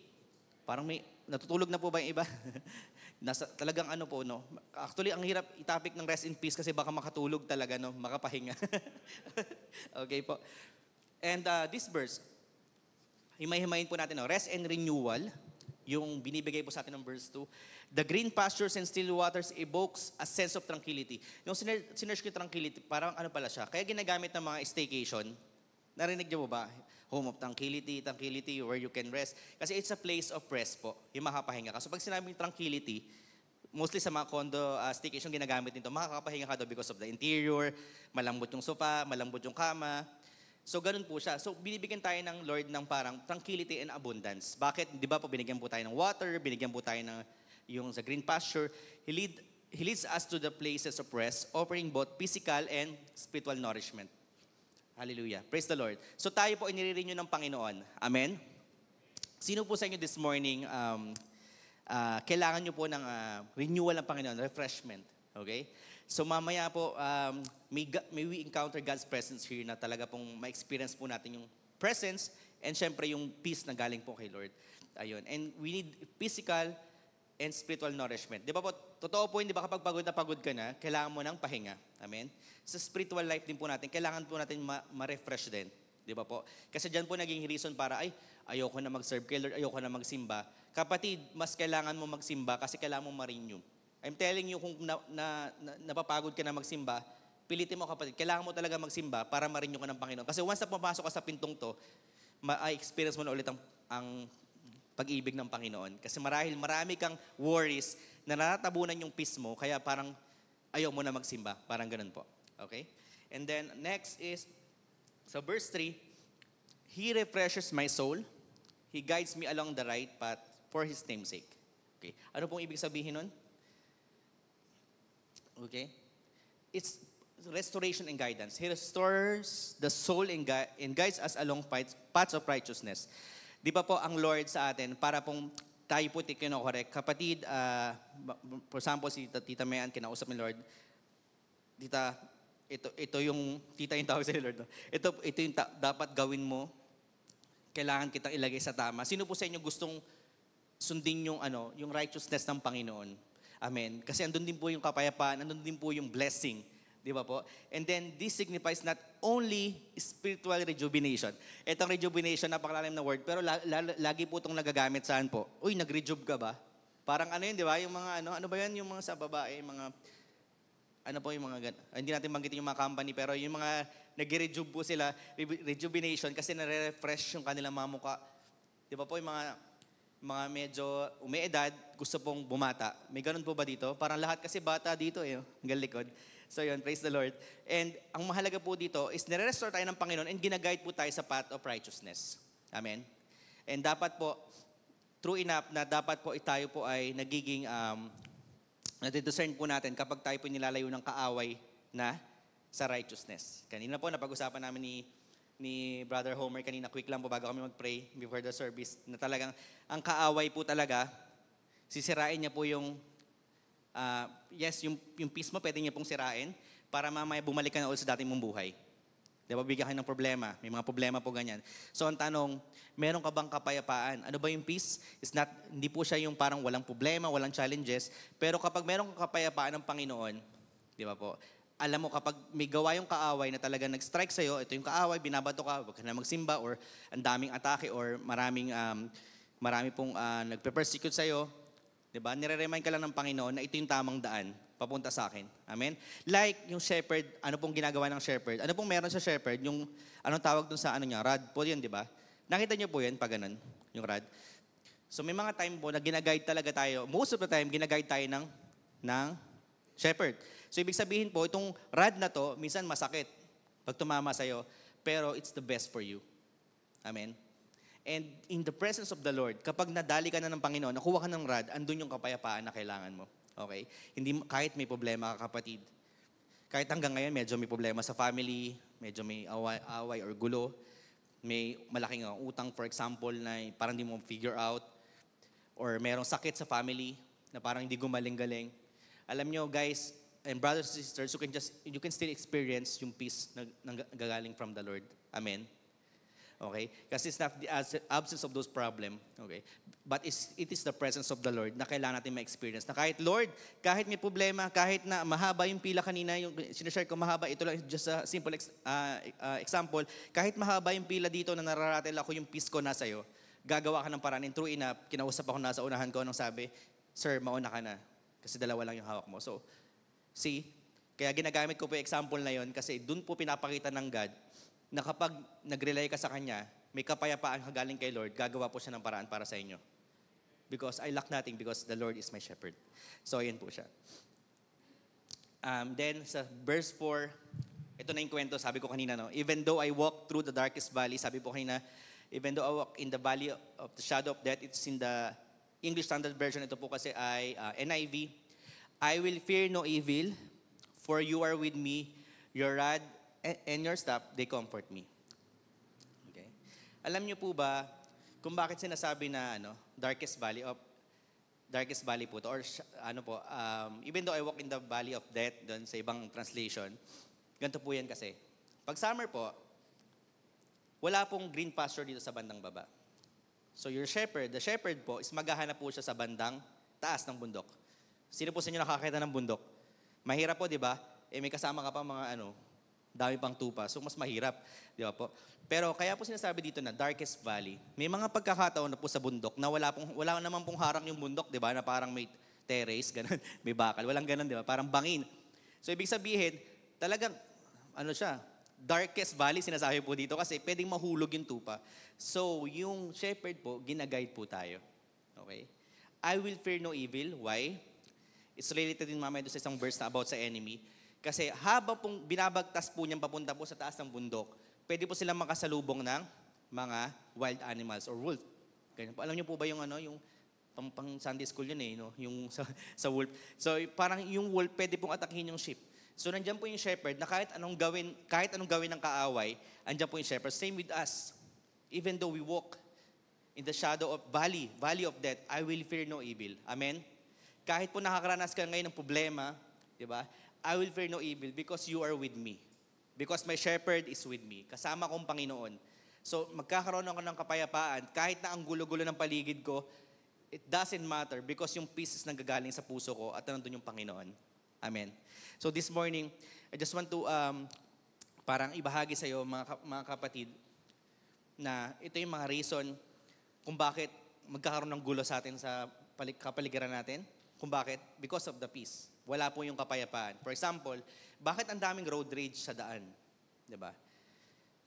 Parang may, natutulog na po ba yung iba? Nasa, talagang ano po, no? Actually, ang hirap itapik ng rest in peace kasi baka makatulog talaga, no? Makapahinga. okay po. And uh, this verse, himay-himayin po natin, no? rest and renewal, yung binibigay po sa atin ng verse 2. The green pastures and still waters evokes a sense of tranquility. Yung siner- sinerge ko tranquility, parang ano pala siya, kaya ginagamit ng mga staycation, narinig niyo ba? Home of tranquility, tranquility, where you can rest. Kasi it's a place of rest po, yung makapahinga ka. So pag sinabing tranquility, mostly sa mga condo uh, staycation ginagamit nito, makakapahinga ka daw because of the interior, malambot yung sofa, malambot yung kama. So ganun po siya. So binibigyan tayo ng Lord ng parang tranquility and abundance. Bakit? Di ba po binigyan po tayo ng water, binigyan po tayo ng yung sa green pasture. He, lead, he leads us to the places of rest, offering both physical and spiritual nourishment. Hallelujah. Praise the Lord. So tayo po inire-renew ng Panginoon. Amen? Sino po sa inyo this morning, um, ah, kailangan nyo po ng ah, renewal ng Panginoon, refreshment. Okay? So mamaya po, um, may, may we encounter God's presence here na talaga pong ma-experience po natin yung presence and syempre yung peace na galing po kay Lord. Ayun. And we need physical and spiritual nourishment. Di ba po, totoo po yun, di ba kapag pagod na pagod ka na, kailangan mo ng pahinga. Amen? Sa spiritual life din po natin, kailangan po natin ma- ma-refresh din. Di ba po? Kasi dyan po naging reason para, ay, ayoko na mag-serve kay Lord, ayoko na magsimba. Kapatid, mas kailangan mo magsimba kasi kailangan mo ma-renew. I'm telling you, kung na, na, na, napapagod ka na magsimba, pilitin mo kapatid, kailangan mo talaga magsimba para ma-renew ka ng Panginoon. Kasi once na pumapasok ka sa pintong to, ma-experience mo na ulit ang, ang pag-ibig ng Panginoon. Kasi marahil marami kang worries na natatabunan yung peace mo, kaya parang ayaw mo na magsimba. Parang ganun po. Okay? And then next is, sa verse 3, He refreshes my soul. He guides me along the right path for His name's sake. Okay? Ano pong ibig sabihin nun? Okay? It's restoration and guidance. He restores the soul and, gui- and guides us along paths of righteousness. Di ba po ang Lord sa atin, para pong tayo po correct. Kapatid, ma- for example, si Tita Mayan, kinausap ni Lord, Tita, ito, ito yung, tita yung tawag sa Lord. no? Ito, ito yung ta- dapat gawin mo. Kailangan kitang ilagay sa tama. Sino po sa inyo gustong sundin yung, ano, yung righteousness ng Panginoon? Amen. Kasi andun din po yung kapayapaan, andun din po yung blessing. Di ba po? And then, this signifies not only spiritual rejuvenation. Itong rejuvenation, napakalalim na word, pero la- la- lagi po itong nagagamit saan po? Uy, nag-rejuve ka ba? Parang ano yun, di ba? Yung mga ano, ano ba yan? Yung mga sa babae, mga ano po yung mga ah, hindi natin banggitin yung mga company pero yung mga nag-rejuve po sila re- rejuvenation kasi nare-refresh yung kanilang mga muka. Di ba po yung mga mga medyo umeedad, gusto pong bumata. May ganun po ba dito? Parang lahat kasi bata dito eh, hanggang likod. So yun, praise the Lord. And ang mahalaga po dito is nire-restore tayo ng Panginoon and ginaguide po tayo sa path of righteousness. Amen? And dapat po, true enough na dapat po tayo po ay nagiging um, Nadidiscern po natin kapag tayo po nilalayo ng kaaway na sa righteousness. Kanina po, napag-usapan namin ni, ni Brother Homer, kanina quick lang po bago kami mag-pray before the service, na talagang ang kaaway po talaga, sisirain niya po yung, ah, yes, yung, yung peace mo, pwede niya pong sirain para mamaya bumalik ka na ulit sa dati mong buhay. Di ba, bigyan kayo ng problema. May mga problema po ganyan. So, ang tanong, meron ka bang kapayapaan? Ano ba yung peace? It's not, hindi po siya yung parang walang problema, walang challenges. Pero kapag meron kang kapayapaan ng Panginoon, di ba po, alam mo kapag may gawa yung kaaway na talaga nag-strike sa'yo, ito yung kaaway, binabato ka, huwag ka na magsimba, or ang daming atake, or maraming, um, marami pong uh, nagpe-persecute sa'yo, di ba? Nire-remind ka lang ng Panginoon na ito yung tamang daan papunta sa akin. Amen? Like yung shepherd, ano pong ginagawa ng shepherd? Ano pong meron sa shepherd? Yung, anong tawag dun sa ano niya? Rod po yun, di ba? Nakita niyo po yun pag ganun, yung rod. So may mga time po na ginaguide talaga tayo. Most of the time, ginaguide tayo ng, ng shepherd. So ibig sabihin po, itong rod na to, minsan masakit pag tumama sa'yo, pero it's the best for you. Amen? And in the presence of the Lord, kapag nadali ka na ng Panginoon, nakuha ka ng rod, andun yung kapayapaan na kailangan mo. Okay? Hindi, kahit may problema ka kapatid, kahit hanggang ngayon medyo may problema sa family, medyo may away, away or gulo, may malaking uh, utang for example na parang hindi mo figure out, or merong sakit sa family na parang hindi gumaling-galing. Alam nyo guys, and brothers and sisters, you can just you can still experience yung peace na, na gagaling from the Lord. Amen. Okay? Kasi it's not the abs- absence of those problem. Okay? But it's, it is the presence of the Lord na kailangan natin ma-experience. Na kahit, Lord, kahit may problema, kahit na mahaba yung pila kanina, yung sinashare ko mahaba, ito lang just a simple ex- ah, ah, example, kahit mahaba yung pila dito na nararatel ako yung peace ko nasa iyo, gagawa ka ng paraan. And true enough, kinausap ako nasa unahan ko nung sabi, Sir, mauna ka na. Kasi dalawa lang yung hawak mo. So, see, kaya ginagamit ko po yung example na yon kasi dun po pinapakita ng God na kapag nag-rely ka sa Kanya, may kapayapaan ka galing kay Lord, gagawa po siya ng paraan para sa inyo. Because I lack nothing because the Lord is my shepherd. So, ayan po siya. Um, then, sa verse 4, ito na yung kwento, sabi ko kanina, no? Even though I walk through the darkest valley, sabi po kanina, even though I walk in the valley of the shadow of death, it's in the English Standard Version, ito po kasi ay uh, NIV. I will fear no evil, for you are with me, your rod and your staff, they comfort me. Okay? Alam niyo po ba kung bakit sinasabi na ano, darkest valley of darkest valley po to? Or ano po um, even though I walk in the valley of death doon sa ibang translation ganito po yan kasi. Pag summer po wala pong green pasture dito sa bandang baba. So your shepherd the shepherd po is maghahanap po siya sa bandang taas ng bundok. Sino po sa inyo nakakita ng bundok? Mahirap po di ba? Eh may kasama ka pa mga ano dami pang tupa so mas mahirap di ba po pero kaya po sinasabi dito na darkest valley. May mga pagkakataon na po sa bundok na wala, pong, wala naman pong harang yung bundok, di ba? Na parang may terrace, ganun, may bakal. Walang ganun, di ba? Parang bangin. So ibig sabihin, talagang, ano siya, darkest valley sinasabi po dito kasi pwedeng mahulog yung tupa. So yung shepherd po, ginaguide po tayo. Okay? I will fear no evil. Why? It's related din mamaya doon sa isang verse na about sa enemy. Kasi habang pong binabagtas po niyang papunta po sa taas ng bundok, pwede po silang makasalubong ng mga wild animals or wolf. Ganyan po. Alam niyo po ba yung ano, yung pang, pang Sunday school yun eh, no? yung sa, sa wolf. So parang yung wolf pwede pong atakihin yung sheep. So nandiyan po yung shepherd na kahit anong gawin, kahit anong gawin ng kaaway, andyan po yung shepherd. Same with us. Even though we walk in the shadow of valley, valley of death, I will fear no evil. Amen? Kahit po nakakaranas ka ngayon ng problema, di ba? I will fear no evil because you are with me. Because my shepherd is with me. Kasama kong Panginoon. So magkakaroon ako ng kapayapaan kahit na ang gulo-gulo ng paligid ko, it doesn't matter because yung peace is nanggagaling sa puso ko at nandun yung Panginoon. Amen. So this morning, I just want to um, parang ibahagi sa iyo mga, ka- mga kapatid na ito yung mga reason kung bakit magkakaroon ng gulo sa atin sa pali- kapaligiran natin. Kung bakit? Because of the peace. Wala po yung kapayapaan. For example, bakit ang daming road rage sa daan? ba?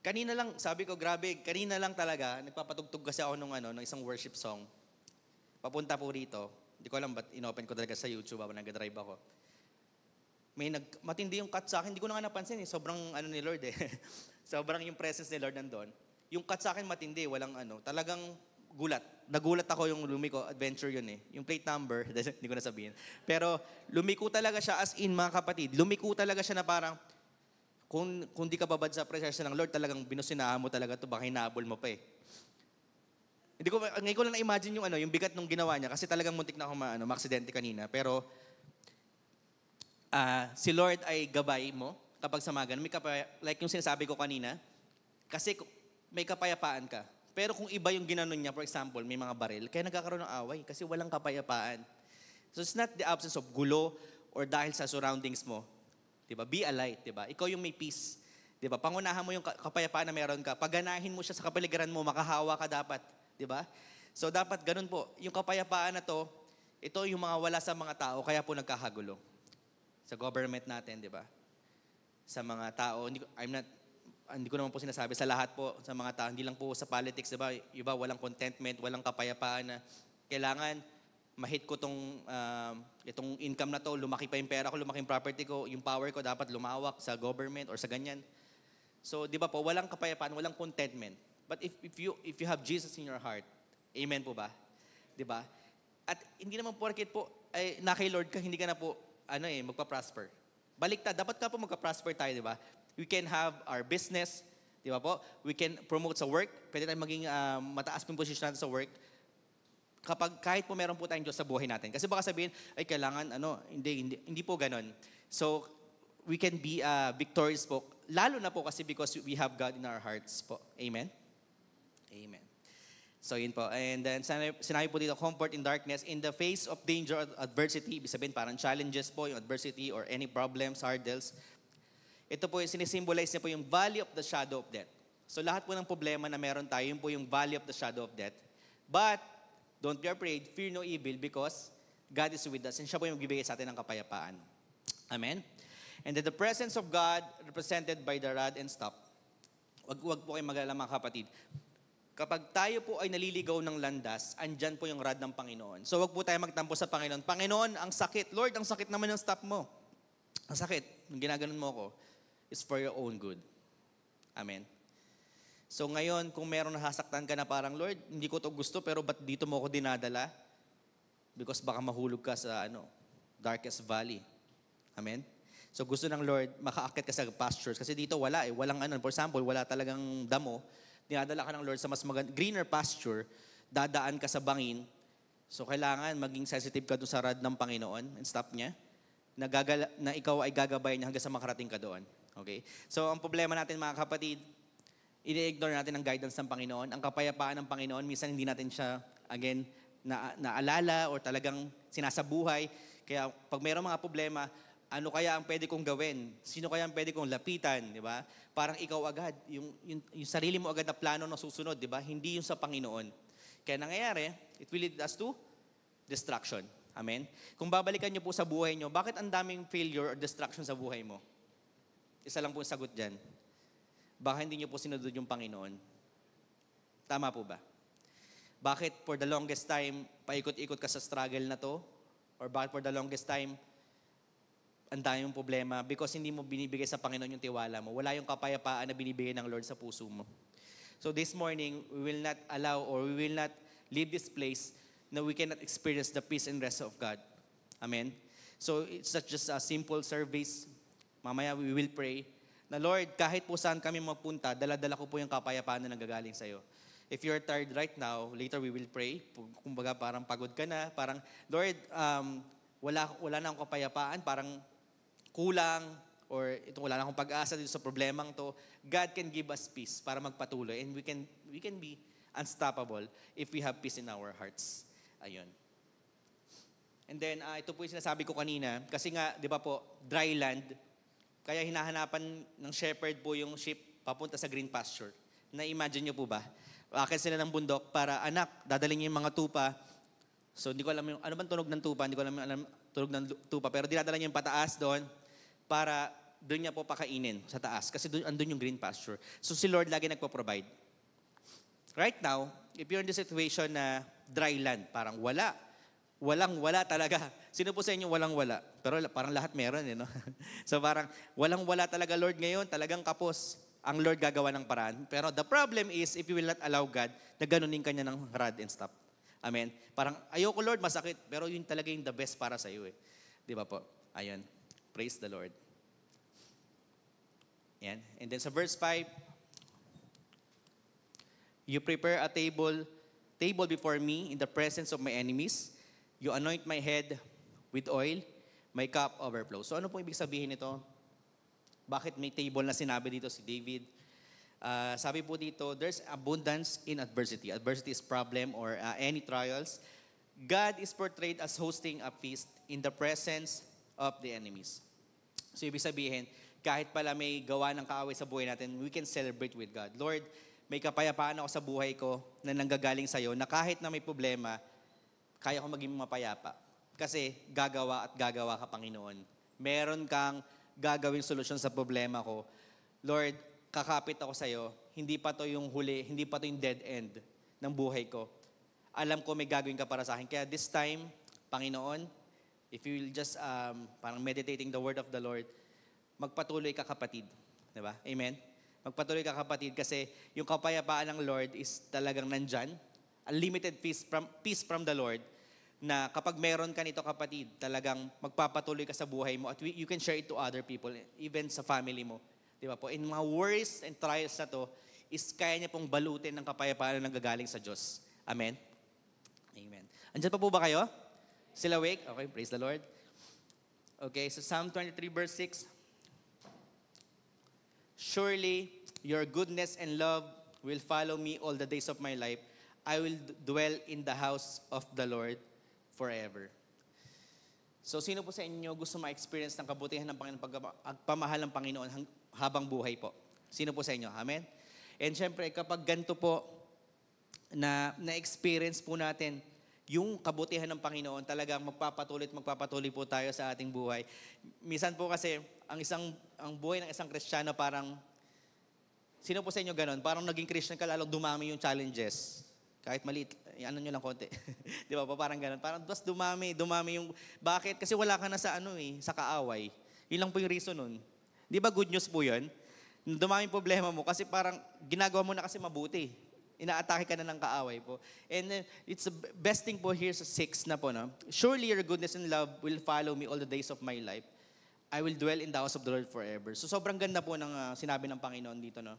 Kanina lang, sabi ko, grabe, kanina lang talaga, nagpapatugtog kasi ako nung, ano, ng isang worship song. Papunta po rito. Hindi ko alam ba't inopen ko talaga sa YouTube habang nag-drive ako. May nag, matindi yung cut sa akin. Hindi ko na nga napansin eh. Sobrang ano ni Lord eh. Sobrang yung presence ni Lord nandun. Yung cut sa akin matindi. Walang ano. Talagang gulat. Nagulat ako yung lumiko. Adventure yun eh. Yung plate number, hindi ko na sabihin. Pero lumiko talaga siya as in mga kapatid. Lumiko talaga siya na parang, kung, kung di ka babad sa presensya ng Lord, talagang binusinaan mo talaga to baka hinabol mo pa eh. Hindi ko, ngayon ko lang na-imagine yung, ano, yung bigat nung ginawa niya kasi talagang muntik na ako ma, ano, ma-aksidente kanina. Pero ah, si Lord ay gabay mo kapag samagan. May kapaya, like yung sinasabi ko kanina, kasi may kapayapaan ka. Pero kung iba yung ginanon niya, for example, may mga baril, kaya nagkakaroon ng away kasi walang kapayapaan. So it's not the absence of gulo or dahil sa surroundings mo. 'Di ba? Be a light, 'di ba? Ikaw yung may peace. 'Di ba? Pangunahan mo yung ka- kapayapaan na meron ka. Paganahin mo siya sa kapaligiran mo, makahawa ka dapat, 'di ba? So dapat ganun po. Yung kapayapaan na to, ito yung mga wala sa mga tao kaya po nagkakagulo. Sa government natin, 'di ba? Sa mga tao, I'm not hindi ko naman po sinasabi sa lahat po sa mga tao, hindi lang po sa politics, 'di ba? Iba walang contentment, walang kapayapaan na kailangan mahit ko tong um, itong income na to, lumaki pa yung pera ko, lumaki yung property ko, yung power ko dapat lumawak sa government or sa ganyan. So, 'di ba po, walang kapayapaan, walang contentment. But if if you if you have Jesus in your heart, amen po ba? 'Di ba? At hindi naman porket po ay na kay Lord ka, hindi ka na po ano eh magpa-prosper. Baliktad, dapat ka po magka-prosper tayo, 'di ba? We can have our business, 'di ba po? We can promote sa work, pwede tayong maging ah, mataas pong position natin sa work kapag kahit po meron po tayong Diyos sa buhay natin. Kasi baka sabihin, ay kailangan, ano, hindi, hindi, hindi po ganon. So, we can be uh, victorious po. Lalo na po kasi because we have God in our hearts po. Amen? Amen. So yun po. And then sinabi po dito, comfort in darkness. In the face of danger or adversity, ibig sabihin parang challenges po, yung adversity or any problems, hurdles. Ito po sinisimbolize niya po yung valley of the shadow of death. So lahat po ng problema na meron tayo, yun po yung valley of the shadow of death. But, don't be afraid, fear no evil because God is with us. And siya po yung magbibigay sa atin ng kapayapaan. Amen? And then the presence of God represented by the rod and staff. Wag, wag po kayo mag-alala mga kapatid. Kapag tayo po ay naliligaw ng landas, andyan po yung rod ng Panginoon. So wag po tayo magtampo sa Panginoon. Panginoon, ang sakit. Lord, ang sakit naman ng stop mo. Ang sakit. Yung ginaganon mo ko is for your own good. Amen. So ngayon, kung meron nasasaktan ka na parang, Lord, hindi ko to gusto, pero ba't dito mo ako dinadala? Because baka mahulog ka sa ano, darkest valley. Amen? So gusto ng Lord, makaakit ka sa pastures. Kasi dito wala eh. Walang ano. For example, wala talagang damo. Dinadala ka ng Lord sa mas magand- greener pasture. Dadaan ka sa bangin. So kailangan maging sensitive ka doon sa rod ng Panginoon and stop niya. Na, gagala, na ikaw ay gagabayan niya hanggang sa makarating ka doon. Okay? So ang problema natin mga kapatid, ini-ignore natin ang guidance ng Panginoon. Ang kapayapaan ng Panginoon, minsan hindi natin siya, again, na, naalala or talagang sinasabuhay. Kaya pag mayroong mga problema, ano kaya ang pwede kong gawin? Sino kaya ang pwede kong lapitan, di ba? Parang ikaw agad, yung, yung, yung sarili mo agad na plano na susunod, di ba? Hindi yung sa Panginoon. Kaya nangyayari, it will lead us to destruction. Amen? Kung babalikan niyo po sa buhay niyo, bakit ang daming failure or destruction sa buhay mo? Isa lang po ang sagot dyan. Baka hindi niyo po sinunod yung Panginoon. Tama po ba? Bakit for the longest time, paikot-ikot ka sa struggle na to? Or bakit for the longest time, ang dami problema because hindi mo binibigay sa Panginoon yung tiwala mo. Wala yung kapayapaan na binibigay ng Lord sa puso mo. So this morning, we will not allow or we will not leave this place na we cannot experience the peace and rest of God. Amen? So it's not just a simple service. Mamaya we will pray na Lord, kahit po saan kami magpunta, dala-dala ko po yung kapayapaan na nanggagaling sa'yo. If you're tired right now, later we will pray. Kumbaga parang pagod ka na, parang, Lord, um, wala, wala na akong kapayapaan, parang kulang, or ito wala na akong pag-asa dito sa problemang to, God can give us peace para magpatuloy and we can we can be unstoppable if we have peace in our hearts. Ayun. And then, uh, ito po yung sinasabi ko kanina, kasi nga, di ba po, dry land, kaya hinahanapan ng shepherd po yung sheep papunta sa green pasture. Na-imagine nyo po ba? Akit sila ng bundok para, anak, dadaling niyo yung mga tupa. So, hindi ko alam yung, ano bang tunog ng tupa? Hindi ko alam, alam tunog ng tupa. Pero dinadala niya yung pataas doon para doon niya po pakainin sa taas. Kasi doon, andun yung green pasture. So, si Lord lagi nagpo-provide. Right now, if you're in the situation na dry land, parang wala. Walang wala talaga. Sino po sa inyo walang wala? Pero parang lahat meron eh, no? so parang walang wala talaga Lord ngayon, talagang kapos. Ang Lord gagawa ng paraan. Pero the problem is, if you will not allow God, na ganunin kanya ng rod and stop. Amen? Parang, ayoko Lord, masakit. Pero yun talaga yung the best para sa iyo eh. Di ba po? Ayun. Praise the Lord. Yan. And then sa verse 5, You prepare a table, table before me in the presence of my enemies. You anoint my head with oil, my cup overflows. So ano po ibig sabihin nito? Bakit may table na sinabi dito si David? Uh, sabi po dito, there's abundance in adversity. Adversity is problem or uh, any trials. God is portrayed as hosting a feast in the presence of the enemies. So ibig sabihin, kahit pala may gawa ng kaaway sa buhay natin, we can celebrate with God. Lord, may kapayapaan ako sa buhay ko na nanggagaling sa'yo na kahit na may problema, kaya ko maging mapayapa. Kasi gagawa at gagawa ka, Panginoon. Meron kang gagawing solusyon sa problema ko. Lord, kakapit ako sa'yo. Hindi pa to yung huli, hindi pa to yung dead end ng buhay ko. Alam ko may gagawin ka para sa akin. Kaya this time, Panginoon, if you will just um, parang meditating the word of the Lord, magpatuloy ka kapatid. Diba? Amen? Magpatuloy ka kapatid kasi yung kapayapaan ng Lord is talagang nandyan. Unlimited peace from, peace from the Lord na kapag meron ka nito kapatid, talagang magpapatuloy ka sa buhay mo at we, you can share it to other people, even sa family mo. Di ba po? In mga worries and trials na to, is kaya niya pong balutin ng kapayapaan na nanggagaling sa Diyos. Amen? Amen. Andyan pa po ba kayo? Still awake? Okay, praise the Lord. Okay, so Psalm 23 verse 6. Surely your goodness and love will follow me all the days of my life. I will dwell in the house of the Lord forever. So sino po sa inyo gusto ma-experience ng kabutihan ng Panginoon, pagpamahal ng Panginoon habang buhay po? Sino po sa inyo? Amen? And syempre, kapag ganito po, na na-experience po natin yung kabutihan ng Panginoon, talagang magpapatuloy at magpapatuloy po tayo sa ating buhay. Minsan po kasi, ang isang ang buhay ng isang Kristiyano parang, sino po sa inyo ganon? Parang naging Christian ka, lalong dumami yung challenges. Kahit maliit, ano nyo lang konti. Di ba parang ganon. Parang mas dumami, dumami yung, bakit? Kasi wala ka na sa ano eh, sa kaaway. Yun lang po yung reason nun. Di ba good news po yun? Dumami yung problema mo kasi parang ginagawa mo na kasi mabuti inaatake ka na ng kaaway po. And it's the best thing po here sa 6 na po, no? Surely your goodness and love will follow me all the days of my life. I will dwell in the house of the Lord forever. So sobrang ganda po ng uh, sinabi ng Panginoon dito, no?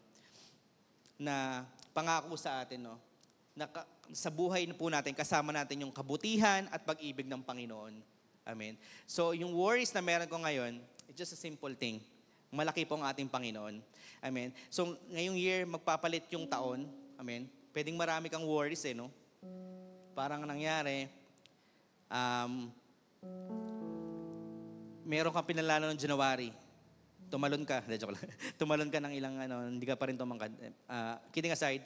Na pangako sa atin, no? Na sa buhay po natin, kasama natin yung kabutihan at pag-ibig ng Panginoon. Amen. So yung worries na meron ko ngayon, it's just a simple thing. Malaki po ang ating Panginoon. Amen. So ngayong year, magpapalit yung taon. Amen. Pwedeng marami kang worries eh, no? Parang nangyari, um, meron kang pinalano ng January. Tumalon ka. Hindi, joke lang. Tumalon ka ng ilang ano, hindi ka pa rin tumangkad. Uh, kidding aside,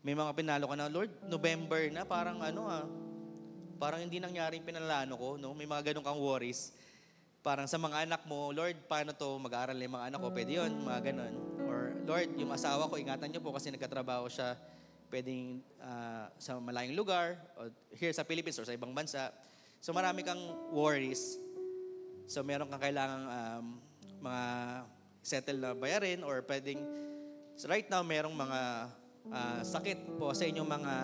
may mga pinalo ka na, Lord, November na, parang ano ah, parang hindi nangyari yung pinalano ko, no? May mga ganun kang worries. Parang sa mga anak mo, Lord, paano to mag-aaral yung mga anak ko? Pwede yun, mga ganun. Or, Lord, yung asawa ko, ingatan niyo po kasi nagkatrabaho siya pwedeng uh, sa malayong lugar, o here sa Philippines or sa ibang bansa. So marami kang worries. So meron kang kailangang um, mga settle na bayarin or pwedeng, so right now merong mga uh, sakit po sa inyong mga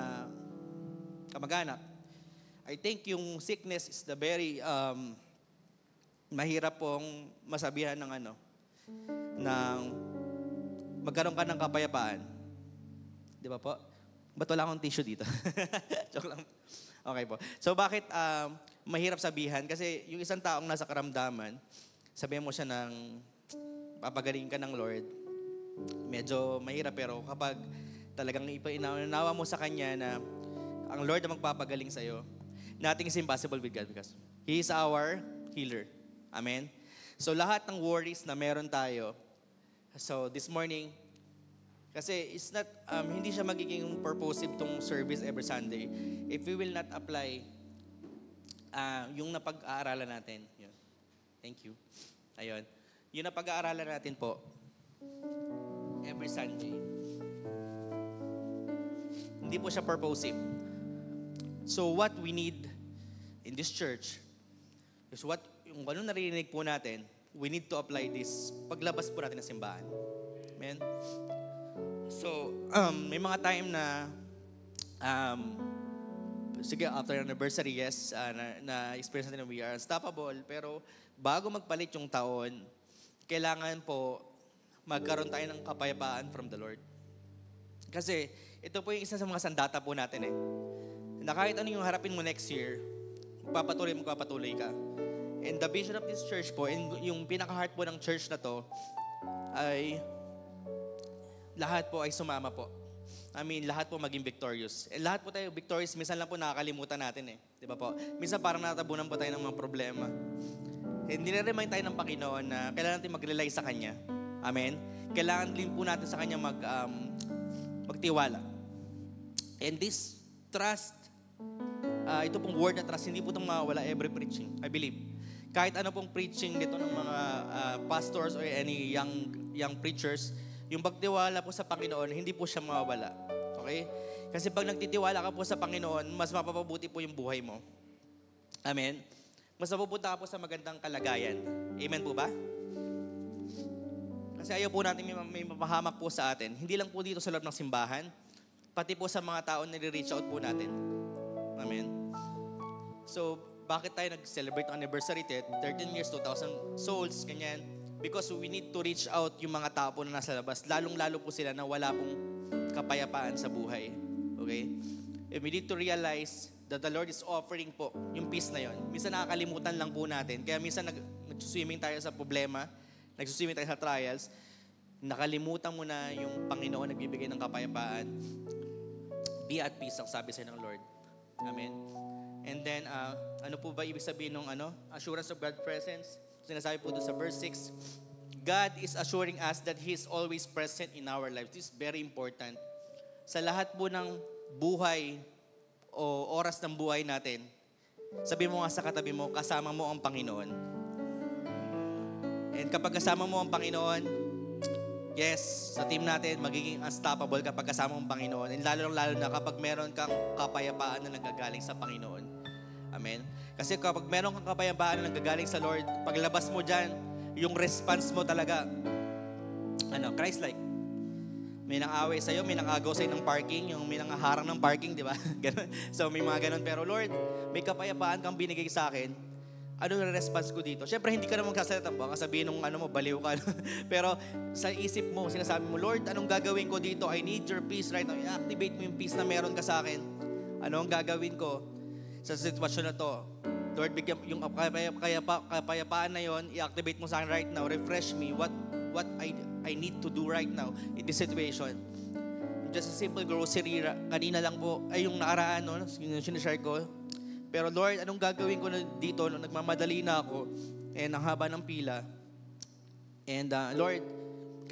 kamag-anak. I think yung sickness is the very um, mahirap pong masabihan ng ano, ng magkaroon ka ng kapayapaan. Di ba po? Ba't wala akong tissue dito? Joke lang. Okay po. So bakit um, mahirap sabihan? Kasi yung isang taong nasa karamdaman, sabihin mo siya ng papagaling ka ng Lord, medyo mahirap pero kapag talagang ipinawa mo sa Kanya na ang Lord ang magpapagaling sa'yo, nothing is impossible with God because He is our healer. Amen? So lahat ng worries na meron tayo, so this morning, kasi it's not, um, hindi siya magiging purposive tong service every Sunday if we will not apply uh, yung napag-aaralan natin. Yun. Thank you. Ayun. Yung napag-aaralan natin po every Sunday. Hindi po siya purposive. So what we need in this church is what, yung ano narinig po natin, we need to apply this paglabas po natin ng simbahan. Amen? So, um, may mga time na, um, sige, after anniversary, yes, uh, na, na experience natin na we are unstoppable, pero bago magpalit yung taon, kailangan po magkaroon tayo ng kapayapaan from the Lord. Kasi, ito po yung isa sa mga sandata po natin eh. Na kahit ano yung harapin mo next year, magpapatuloy, magpapatuloy ka. And the vision of this church po, and yung pinaka-heart po ng church na to, ay lahat po ay sumama po. I mean, lahat po maging victorious. And lahat po tayo victorious, minsan lang po nakakalimutan natin eh. Di ba po? Minsan parang natabunan po tayo ng mga problema. And nire-remind tayo ng Panginoon na kailangan natin mag-rely sa Kanya. Amen? Kailangan din po natin sa Kanya mag, um, magtiwala. And this trust, uh, ito pong word na trust, hindi po itong mawala every preaching, I believe. Kahit ano pong preaching dito ng mga uh, pastors or any young young preachers, yung pagtiwala po sa Panginoon, hindi po siya mawawala. Okay? Kasi pag nagtitiwala ka po sa Panginoon, mas mapapabuti po yung buhay mo. Amen? Mas mapupunta ka po sa magandang kalagayan. Amen po ba? Kasi ayaw po natin may, may mapahamak po sa atin. Hindi lang po dito sa loob ng simbahan, pati po sa mga tao na reach out po natin. Amen? So, bakit tayo nag-celebrate ng anniversary? 13 years, 2,000 souls, ganyan Because we need to reach out yung mga tao po na nasa labas. Lalong-lalo po sila na wala pong kapayapaan sa buhay. Okay? And we need to realize that the Lord is offering po yung peace na yon. Minsan nakakalimutan lang po natin. Kaya minsan nag, nagsuswimming tayo sa problema, nagsuswimming tayo sa trials. nakalimutan mo na yung Panginoon nagbibigay ng kapayapaan, be at peace ang sabi sa'yo ng Lord. Amen. And then, uh, ano po ba ibig sabihin ng ano? Assurance of God's presence. Sinasabi po doon sa verse 6, God is assuring us that He is always present in our lives. This is very important. Sa lahat po ng buhay o oras ng buhay natin, sabi mo nga sa katabi mo, kasama mo ang Panginoon. And kapag kasama mo ang Panginoon, yes, sa team natin, magiging unstoppable kapag kasama ang Panginoon. And lalo-lalo na kapag meron kang kapayapaan na nanggagaling sa Panginoon. Amen? Kasi kapag meron kang kapayapaan na nanggagaling sa Lord, paglabas mo dyan, yung response mo talaga, ano, Christ-like. May nang away sa'yo, may nang agaw sa'yo ng parking, yung may nang harang ng parking, di ba? So may mga ganun. Pero Lord, may kapayapaan kang binigay sa akin. Ano yung response ko dito? Siyempre, hindi ka naman kasalita baka sabihin nung ano mo, baliw ka. Pero sa isip mo, sinasabi mo, Lord, anong gagawin ko dito? I need your peace right now. I-activate mo yung peace na meron ka sa akin. Ano ang gagawin ko sa sitwasyon na to? Lord, bigyan yung kapayapa, kapayapaan na yon, i-activate mo sa akin right now. Refresh me what what I I need to do right now in this situation. Just a simple grocery, kanina lang po, ay yung nakaraan, no, yung sinishare ko. Pero Lord, anong gagawin ko dito? No, nagmamadali na ako, and ang haba ng pila. And uh, Lord,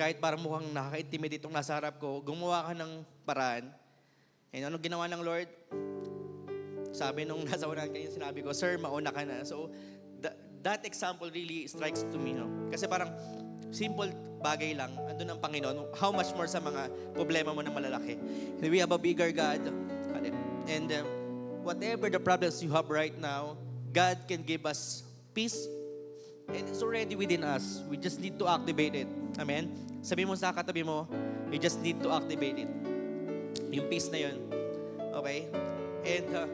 kahit parang mukhang nakaka-intimidate itong nasa harap ko, gumawa ka ng paraan. And anong ginawa ng Lord? Sabi nung nasa unahan kayo, sinabi ko, Sir, mauna ka na. So, that, that example really strikes to me. No? Kasi parang, simple bagay lang, andun ang Panginoon. How much more sa mga problema mo na malalaki. And we have a bigger God. And um, whatever the problems you have right now, God can give us peace. And it's already within us. We just need to activate it. Amen? Sabi mo sa katabi mo, you just need to activate it. Yung peace na yun. Okay? And uh,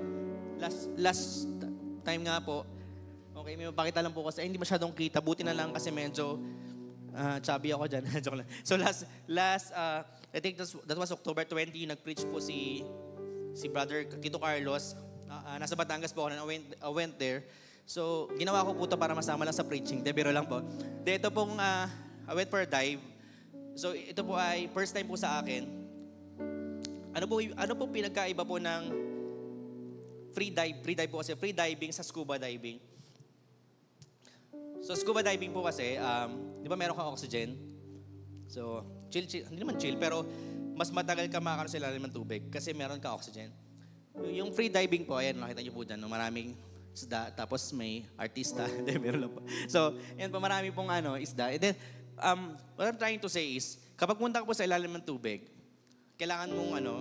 last last time nga po, okay, may mapakita lang po kasi hindi masyadong kita. Buti na lang kasi medyo uh, chubby ako dyan. Joke lang. So last, last uh, I think that was October 20, nag-preach po si si Brother Kito Carlos. Uh, nasa Batangas po ako, I went, I went there. So, ginawa ko po ito para masama lang sa preaching. De, biro lang po. De, ito pong, uh, I went for a dive. So, ito po ay first time po sa akin. Ano po, ano po pinagkaiba po ng free dive, free dive po kasi, free diving sa scuba diving. So scuba diving po kasi, um, di ba meron kang oxygen? So, chill, chill, hindi naman chill, pero mas matagal ka makakaroon sa ilalim ng tubig kasi meron ka oxygen. Yung free diving po, ayan, nakita niyo po dyan, no, maraming isda, tapos may artista, hindi, meron lang po. So, yan po, marami pong ano, isda. And then, um, what I'm trying to say is, kapag punta ka po sa ilalim ng tubig, kailangan mong ano,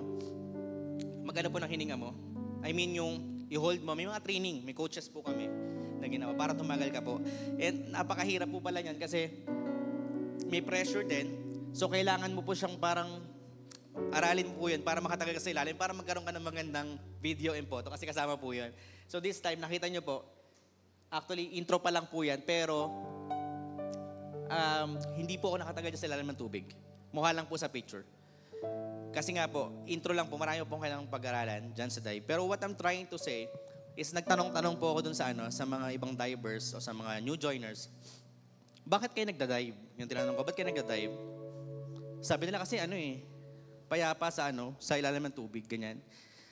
magano po ng hininga mo. I mean, yung i-hold mo, may mga training, may coaches po kami na ginawa para tumagal ka po. And napakahirap po pala niyan kasi may pressure din. So kailangan mo po siyang parang aralin po yun para makatagal ka sa ilalim, para magkaroon ka ng magandang video and photo kasi kasama po yun. So this time, nakita nyo po, actually intro pa lang po yan, pero um, hindi po ako nakatagal sa ilalim ng tubig. Mukha lang po sa picture. Kasi nga po, intro lang po, marami po kailangang pag-aralan dyan sa dive. Pero what I'm trying to say, is nagtanong-tanong po ako dun sa ano, sa mga ibang divers o sa mga new joiners. Bakit kayo nagda-dive? Yung tinanong ko, bakit kayo nagda-dive? Sabi nila kasi ano eh, payapa sa ano, sa ilalim ng tubig, ganyan.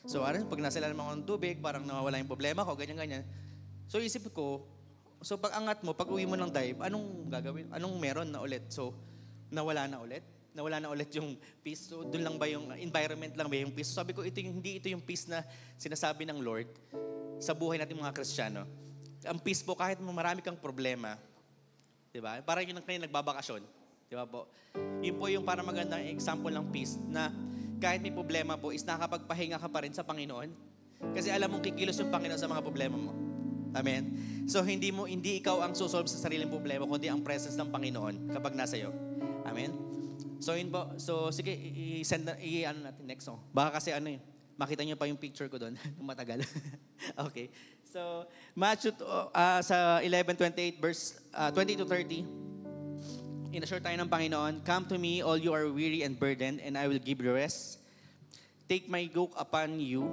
So, ano, pag nasa ilalim ako ng tubig, parang nawawala yung problema ko, ganyan-ganyan. So, isip ko, so pag angat mo, pag uwi mo ng dive, anong gagawin? Anong meron na ulit? So, nawala na ulit? Nawala na ulit yung peace. So, doon lang ba yung environment lang ba yung peace? So, sabi ko, ito yung, hindi ito yung peace na sinasabi ng Lord sa buhay natin mga Kristiyano. Ang peace po, kahit marami kang problema, di ba? Parang yun ang kayo nagbabakasyon. Di ba po? Yun po yung parang magandang example ng peace na kahit may problema po, is nakapagpahinga ka pa rin sa Panginoon. Kasi alam mong kikilos yung Panginoon sa mga problema mo. Amen? So, hindi mo hindi ikaw ang susolve sa sariling problema, kundi ang presence ng Panginoon kapag nasa iyo. Amen? So, yun po. So, sige, i-send na, i-ano natin next song. Baka kasi ano eh, makita niyo pa yung picture ko doon, matagal. okay. So, Matthew uh, sa 11:28 verse uh, 20 to 30. Inassure tayo ng Panginoon, Come to me, all you are weary and burdened, and I will give you rest. Take my yoke upon you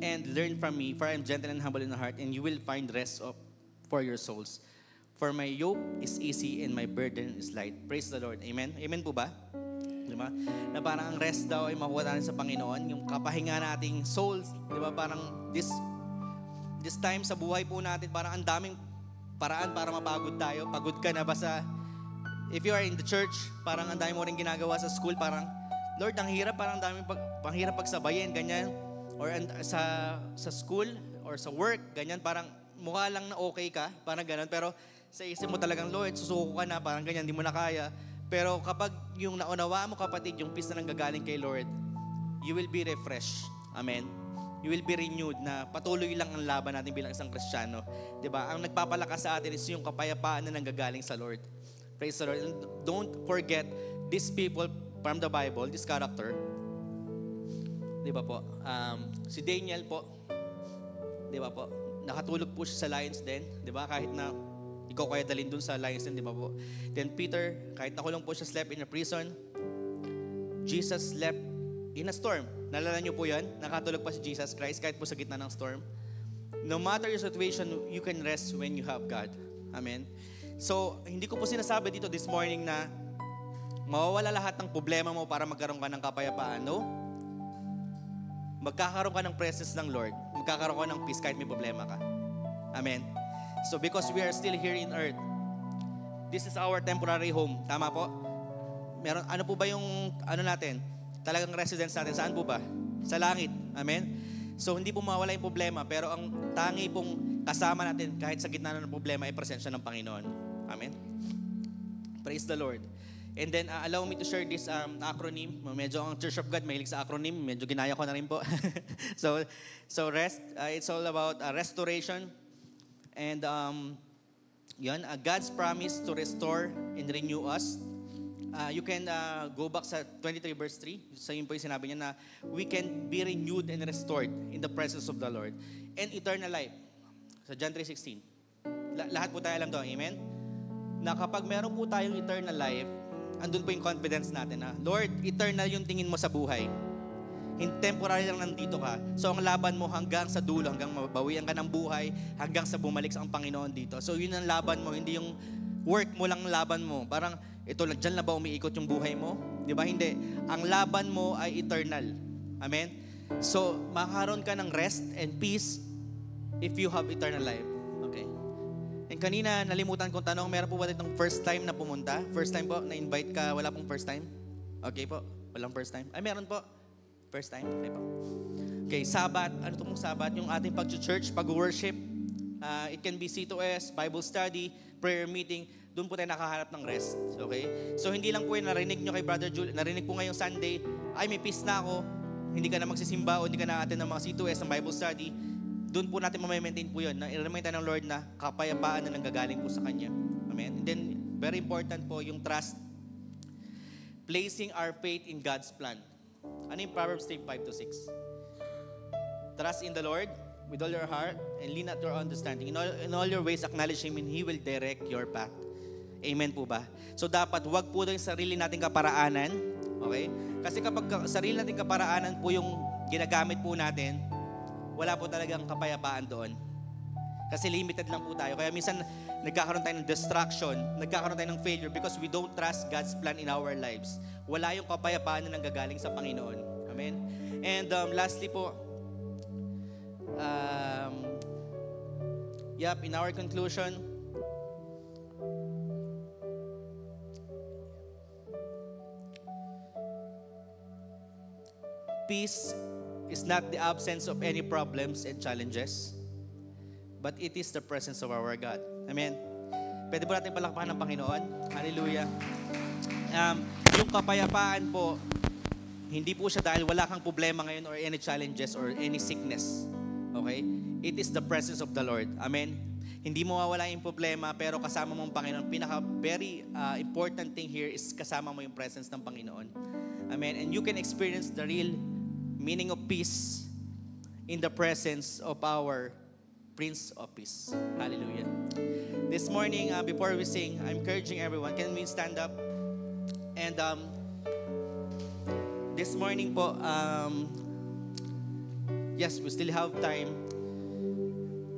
and learn from me, for I am gentle and humble in heart, and you will find rest of, for your souls. For my yoke is easy and my burden is light. Praise the Lord. Amen? Amen po ba? Di ba? Na parang ang rest daw ay makuha natin sa Panginoon. Yung kapahinga nating souls. Di ba? Parang this, this time sa buhay po natin, parang ang daming paraan para mapagod tayo. Pagod ka na ba sa, if you are in the church, parang ang dami mo rin ginagawa sa school, parang, Lord, ang hirap, parang ang daming pag, ang pagsabayin, ganyan. Or and, sa, sa school, or sa work, ganyan, parang mukha lang na okay ka, parang ganun. Pero sa isip mo talagang, Lord, susuko ka na, parang ganyan, di mo na kaya. Pero kapag yung naunawa mo kapatid, yung peace na nanggagaling kay Lord, you will be refreshed. Amen. You will be renewed na patuloy lang ang laban natin bilang isang Kristiyano. ba? Ang nagpapalakas sa atin is yung kapayapaan na nanggagaling sa Lord. Praise the Lord. And don't forget these people from the Bible, this character. 'Di ba po? Um, si Daniel po. 'Di ba po? Nakatulog po siya sa lions den, 'di ba? Kahit na ikaw kaya dalhin dun sa lions den, 'di ba po? Then Peter, kahit nakulong po siya slept in a prison. Jesus slept in a storm. Nalala niyo po yan? Nakatulog pa si Jesus Christ kahit po sa gitna ng storm. No matter your situation, you can rest when you have God. Amen? So, hindi ko po sinasabi dito this morning na mawawala lahat ng problema mo para magkaroon ka ng kapayapaan. No? Magkakaroon ka ng presence ng Lord. Magkakaroon ka ng peace kahit may problema ka. Amen? So, because we are still here in earth, this is our temporary home. Tama po? Meron, ano po ba yung, ano natin, talagang residence natin, saan po ba? Sa langit. Amen? So, hindi po mawala yung problema, pero ang tangi pong kasama natin kahit sa gitna ng problema ay presensya ng Panginoon. Amen? Praise the Lord. And then, uh, allow me to share this um, acronym. Medyo ang Church of God, mahilig sa acronym. Medyo ginaya ko na rin po. so, so rest, uh, it's all about uh, restoration. And um, yun, uh, God's promise to restore and renew us. Uh, you can uh, go back sa 23 verse 3. Sa yun po yung sinabi niya na we can be renewed and restored in the presence of the Lord. And eternal life. Sa John 3.16. La- lahat po tayo alam to. Amen? Na kapag meron po tayong eternal life, andun po yung confidence natin na, Lord, eternal yung tingin mo sa buhay. Hindi temporary lang nandito ka. So ang laban mo hanggang sa dulo, hanggang mabawian ka ng buhay, hanggang sa bumalik sa ang Panginoon dito. So yun ang laban mo, hindi yung work mo lang ang laban mo. Parang, ito lang, dyan na ba umiikot yung buhay mo? Di ba? Hindi. Ang laban mo ay eternal. Amen? So, makaroon ka ng rest and peace if you have eternal life. And kanina, nalimutan kong tanong, meron po ba itong first time na pumunta? First time po, na-invite ka, wala pong first time? Okay po, walang first time. Ay, meron po. First time? Okay po. Okay, Sabat. Ano itong Sabat? Yung ating pag-church, pag-worship. Uh, it can be C2S, Bible study, prayer meeting. Doon po tayo nakahanap ng rest. Okay? So, hindi lang po yung narinig nyo kay Brother Jules, narinig po ngayong Sunday, ay, may peace na ako, hindi ka na magsisimba o hindi ka na atin ng mga C2S, ng Bible study. Doon po natin ma-maintain po yun. I-remind tayo ng Lord na kapayapaan na nanggagaling po sa Kanya. Amen? And then, very important po yung trust. Placing our faith in God's plan. Ano yung Proverbs 3, 5 to 6? Trust in the Lord with all your heart and lean not your understanding. In all, in all your ways, acknowledge Him and He will direct your path. Amen po ba? So dapat wag po yung sarili nating kaparaanan. Okay? Kasi kapag ka- sarili nating kaparaanan po yung ginagamit po natin, wala po talagang kapayapaan doon. Kasi limited lang po tayo. Kaya minsan nagkakaroon tayo ng distraction, nagkakaroon tayo ng failure because we don't trust God's plan in our lives. Wala yung kapayapaan na nanggagaling sa Panginoon. Amen? And um, lastly po, um, yep, in our conclusion, peace is not the absence of any problems and challenges, but it is the presence of our God. Amen. Pwede po natin palakpakan ng Panginoon. Hallelujah. Um, yung kapayapaan po, hindi po siya dahil wala kang problema ngayon or any challenges or any sickness. Okay? It is the presence of the Lord. Amen. Hindi mo mawala yung problema pero kasama mo ang Panginoon. Pinaka very uh, important thing here is kasama mo yung presence ng Panginoon. Amen. And you can experience the real meaning of peace in the presence of our Prince of Peace. Hallelujah. This morning, uh, before we sing, I'm encouraging everyone, can we stand up? And um, this morning po, um, yes, we still have time.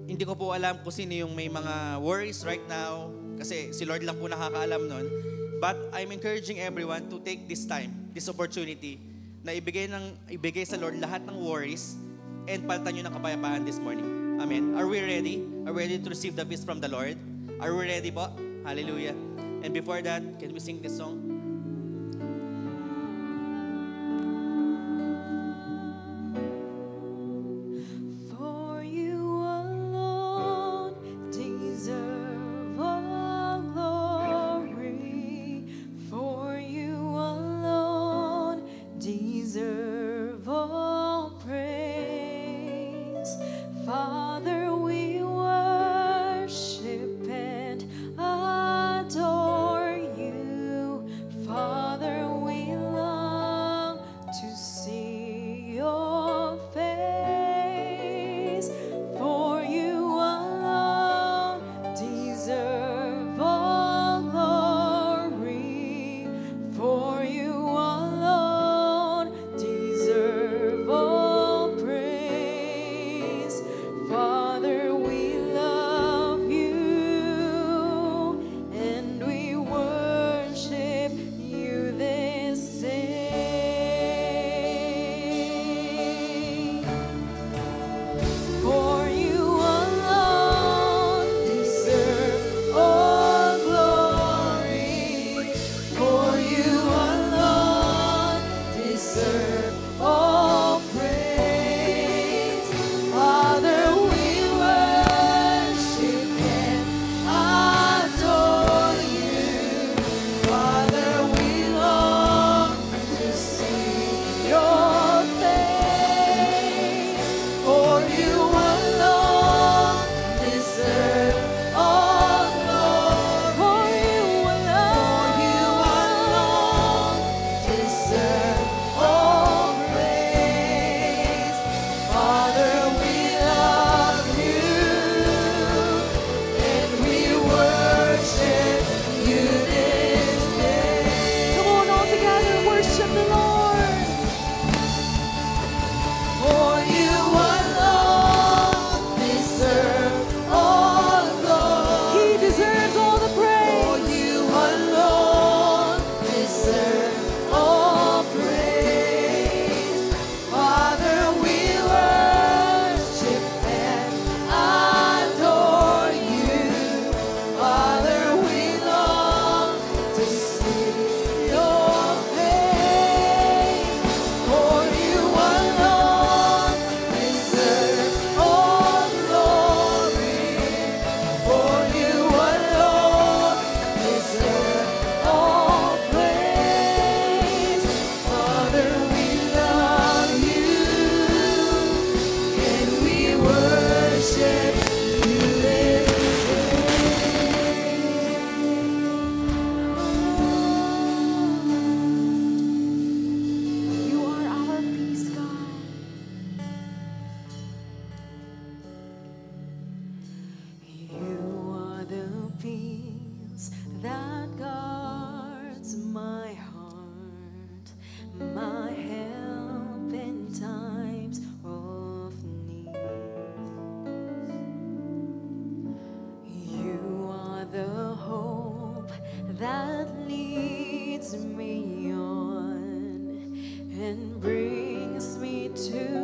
Hindi ko po alam kung sino yung may mga worries right now kasi si Lord lang po nakakaalam nun. But I'm encouraging everyone to take this time, this opportunity na ibigay, ng, ibigay sa Lord lahat ng worries and palitan nyo ng kapayapaan this morning. Amen. Are we ready? Are we ready to receive the peace from the Lord? Are we ready po? Hallelujah. And before that, can we sing this song? to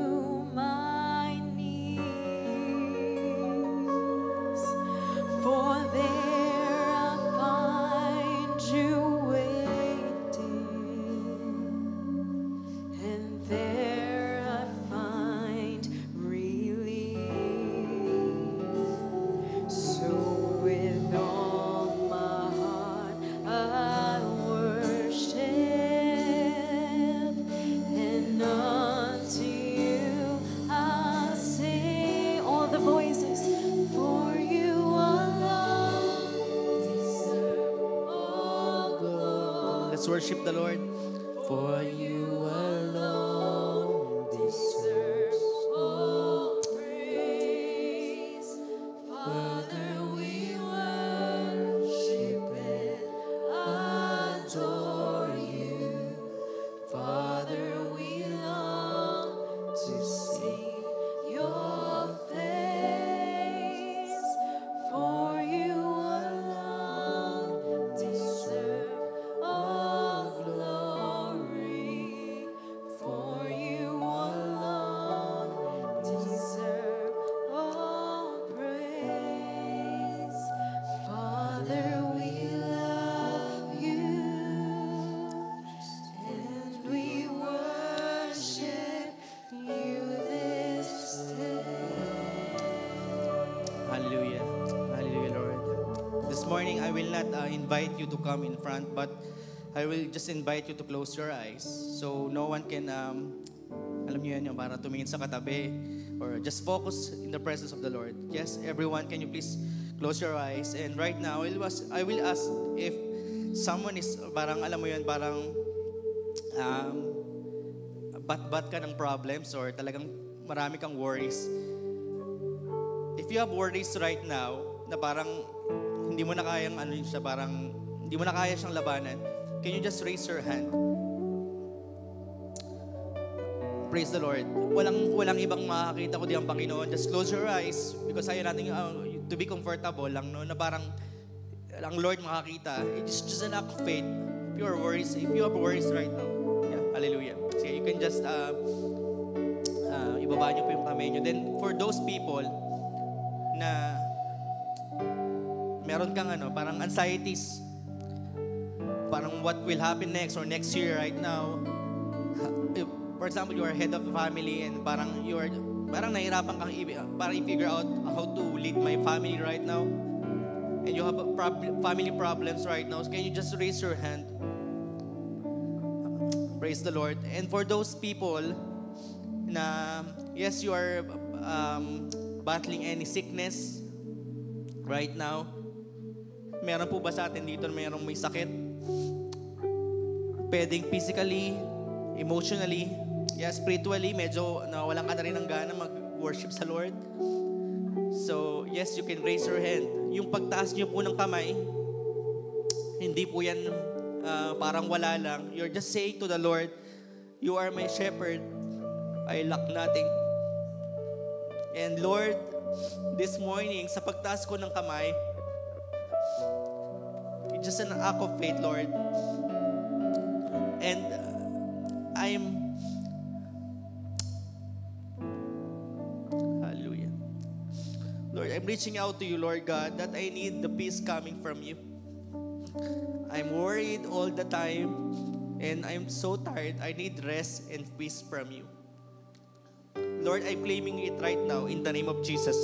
worship the Lord. For invite you to come in front, but I will just invite you to close your eyes. So no one can, um, alam niyo yan, yung para tumingin sa katabi or just focus in the presence of the Lord. Yes, everyone, can you please close your eyes? And right now, it was, I will ask if someone is, parang alam mo yun, parang um, bat-bat ka ng problems or talagang marami kang worries. If you have worries right now, na parang hindi mo na kayang ano siya, parang hindi mo na kaya siyang labanan, can you just raise your hand? Praise the Lord. Walang walang ibang makakita kundi ang Panginoon. Just close your eyes because ayaw natin uh, to be comfortable lang no na parang ang Lord makakita. It's just an act of faith. If you are worries, if you have worries right now, yeah, hallelujah. So you can just uh, uh, ibaba niyo po yung kamay niyo. Then for those people na meron kang ano, parang anxieties, parang what will happen next or next year right now. For example, you are head of a family and parang you are, parang nahirapan kang i- parang i-figure out how to lead my family right now. And you have prob- family problems right now. So can you just raise your hand? Praise the Lord. And for those people na, yes, you are um, battling any sickness right now. Meron po ba sa atin dito na merong may sakit? Pwedeng physically, emotionally, yeah, spiritually, medyo nawalan ka na rin ng gana mag-worship sa Lord. So, yes, you can raise your hand. Yung pagtaas niyo po ng kamay, hindi po yan ah, parang wala lang. You're just saying to the Lord, You are my shepherd. I lack nothing. And Lord, this morning, sa pagtaas ko ng kamay, just an act of faith, Lord. And uh, I'm Hallelujah. Lord, I'm reaching out to you, Lord God, that I need the peace coming from you. I'm worried all the time and I'm so tired. I need rest and peace from you. Lord, I'm claiming it right now in the name of Jesus.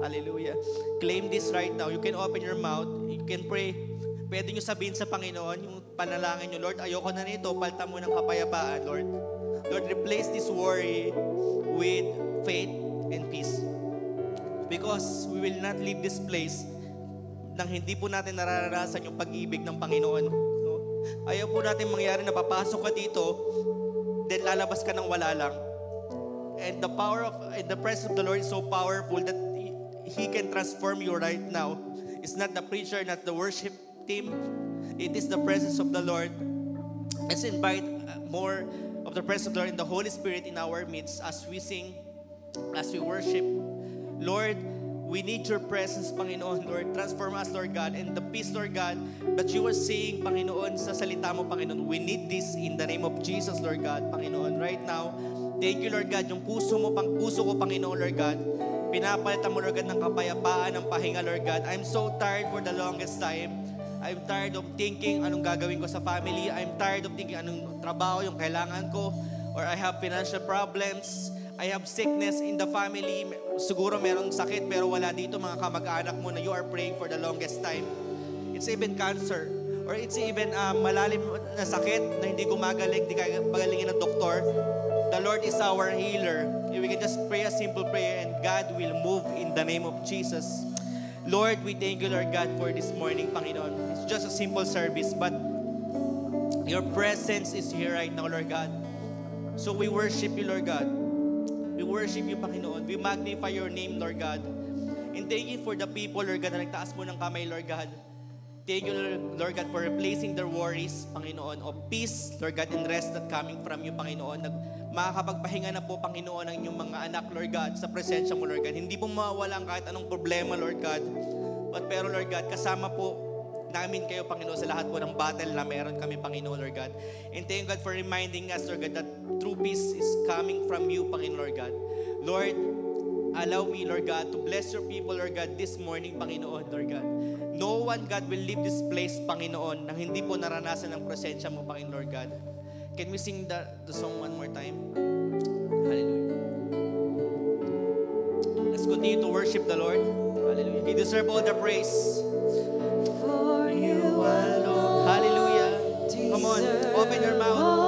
Hallelujah. Claim this right now. You can open your mouth. You can pray. Pwede nyo sabihin sa Panginoon yung panalangin nyo, Lord, ayoko na nito. Palta mo ng kapayapaan, Lord. Lord, replace this worry with faith and peace. Because we will not leave this place nang hindi po natin nararanasan yung pag-ibig ng Panginoon. No? Ayaw po natin mangyari na papasok ka dito, then lalabas ka ng wala lang. And the power of, and the presence of the Lord is so powerful that He, can transform you right now. It's not the preacher, not the worship team. It is the presence of the Lord. Let's invite uh, more of the presence of the Lord and the Holy Spirit in our midst as we sing, as we worship. Lord, we need your presence, Panginoon, Lord. Transform us, Lord God, and the peace, Lord God, that you are saying, Panginoon, sa salita mo, Panginoon. We need this in the name of Jesus, Lord God, Panginoon. Right now, thank you, Lord God, yung puso mo, pang puso ko, Panginoon, Lord God. Pinapalitan mo, Lord God, ng kapayapaan, ng pahinga, Lord God. I'm so tired for the longest time. I'm tired of thinking anong gagawin ko sa family. I'm tired of thinking anong trabaho yung kailangan ko. Or I have financial problems. I have sickness in the family. Siguro merong sakit pero wala dito mga kamag-anak mo na you are praying for the longest time. It's even cancer. Or it's even um, malalim na sakit na hindi gumagaling, hindi kaya pagalingin ng doktor. The Lord is our healer. We can just pray a simple prayer and God will move in the name of Jesus. Lord, we thank you, Lord God, for this morning, Panginoon. It's just a simple service, but your presence is here right now, Lord God. So we worship you, Lord God. We worship you, Panginoon. We magnify your name, Lord God. And thank you for the people, Lord God, na nagtaas mo ng kamay, Lord God. Thank you, Lord- God, for replacing their worries, Panginoon, of peace, Lord God, and rest that coming from you, Panginoon. Nag, makakapagpahinga na po, Panginoon, ang inyong mga anak, Lord God, sa presensya mo, Lord God. Hindi po mawawala ang kahit anong problema, Lord God. But pero, Lord God, kasama po namin kayo, Panginoon, sa lahat po ng battle na meron kami, Panginoon, Lord God. And thank God, for reminding us, Lord God, that true peace is coming from you, Panginoon, Lord God. Lord, allow me, Lord God, to bless your people, Lord God, this morning, Panginoon, Lord God. No one, God, will leave this place, Panginoon, nang hindi po naranasan ang presensya mo, Panginoon, Lord God. Can we sing the, the song one more time? Hallelujah. Let's continue to worship the Lord. Hallelujah. He deserves all the praise. For you alone Hallelujah. Come on, open your mouth.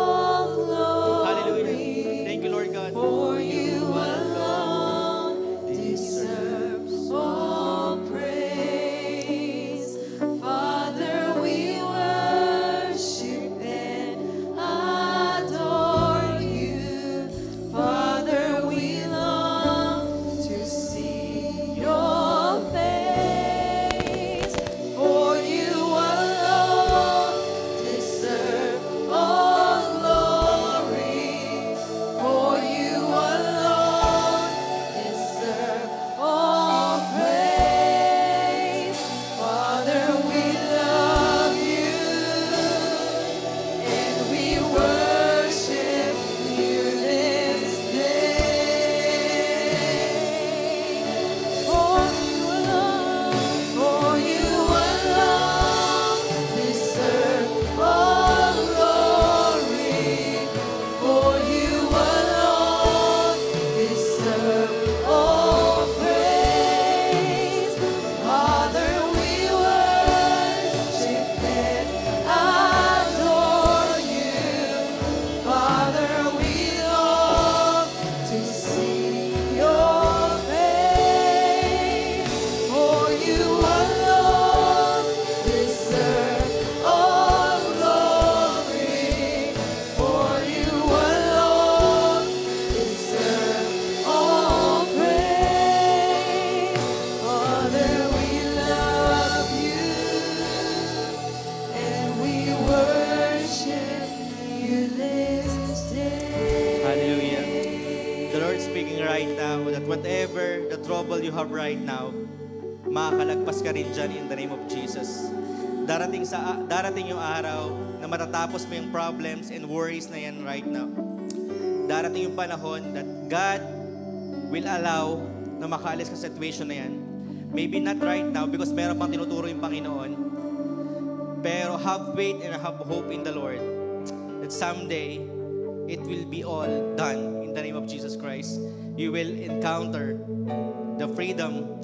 Na matatapos mo yung problems and worries na yan right now. Darating yung panahon that God will allow na makaalis ka sa situation na yan. Maybe not right now because meron pang tinuturo yung Panginoon. Pero have faith and have hope in the Lord that someday it will be all done in the name of Jesus Christ. You will encounter the freedom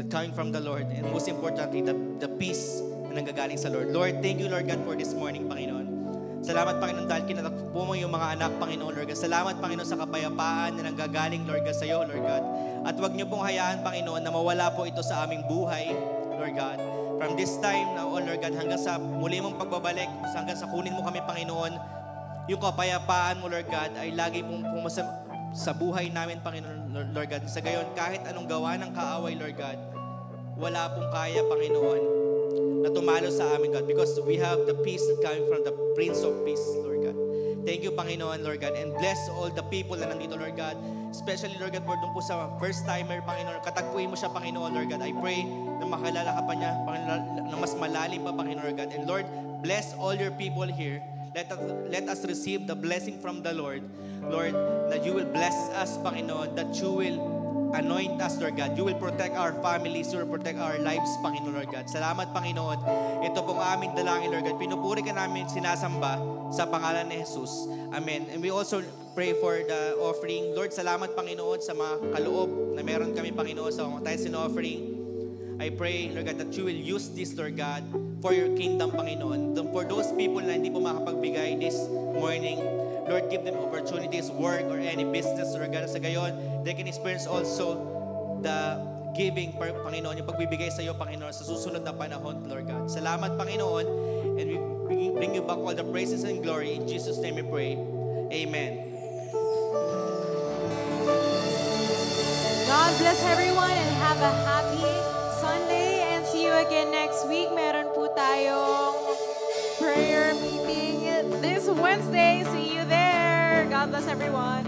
that coming from the Lord and most importantly, the, the peace na nanggagaling sa Lord. Lord, thank you, Lord God, for this morning, Panginoon. Salamat, Panginoon, dahil kinatakpo mo yung mga anak, Panginoon, Lord God. Salamat, Panginoon, sa kapayapaan na nanggagaling, Lord God, sa iyo, Lord God. At huwag niyo pong hayaan, Panginoon, na mawala po ito sa aming buhay, Lord God. From this time now on, Lord God, hanggang sa muli mong pagbabalik, hanggang sa kunin mo kami, Panginoon, yung kapayapaan mo, Lord God, ay lagi pong pumasa sa buhay namin, Panginoon, Lord God. Sa gayon, kahit anong gawa ng kaaway, Lord God, wala pong kaya, Panginoon, na tumalo sa amin, God, because we have the peace coming from the Prince of Peace, Lord God. Thank you, Panginoon, Lord God, and bless all the people na nandito, Lord God, especially, Lord God, for doon po sa first-timer, Panginoon, katagpuin mo siya, Panginoon, Lord God. I pray na makalala ka pa niya, na mas malalim pa, Panginoon, Lord God. And Lord, bless all your people here. Let us, let us receive the blessing from the Lord. Lord, that you will bless us, Panginoon, that you will anoint us, Lord God. You will protect our families. You will protect our lives, Panginoon, Lord God. Salamat, Panginoon. Ito pong aming dalangin, Lord God. Pinupuri ka namin sinasamba sa pangalan ni Jesus. Amen. And we also pray for the offering. Lord, salamat, Panginoon, sa mga kaloob na meron kami, Panginoon, sa mga tithes and offering. I pray, Lord God, that you will use this, Lord God, for your kingdom, Panginoon. For those people na hindi po makapagbigay this morning, Lord, give them opportunities, work, or any business, Lord God. Sa gayon, they can experience also the giving, Panginoon, yung pagbibigay sa iyo, Panginoon, sa susunod na panahon, Lord God. Salamat, Panginoon, and we bring- you back all the praises and glory. In Jesus' name we pray. Amen. God bless everyone and have a happy Sunday and see you again next week. Meron po tayong prayer this Wednesday. See you there. God bless everyone.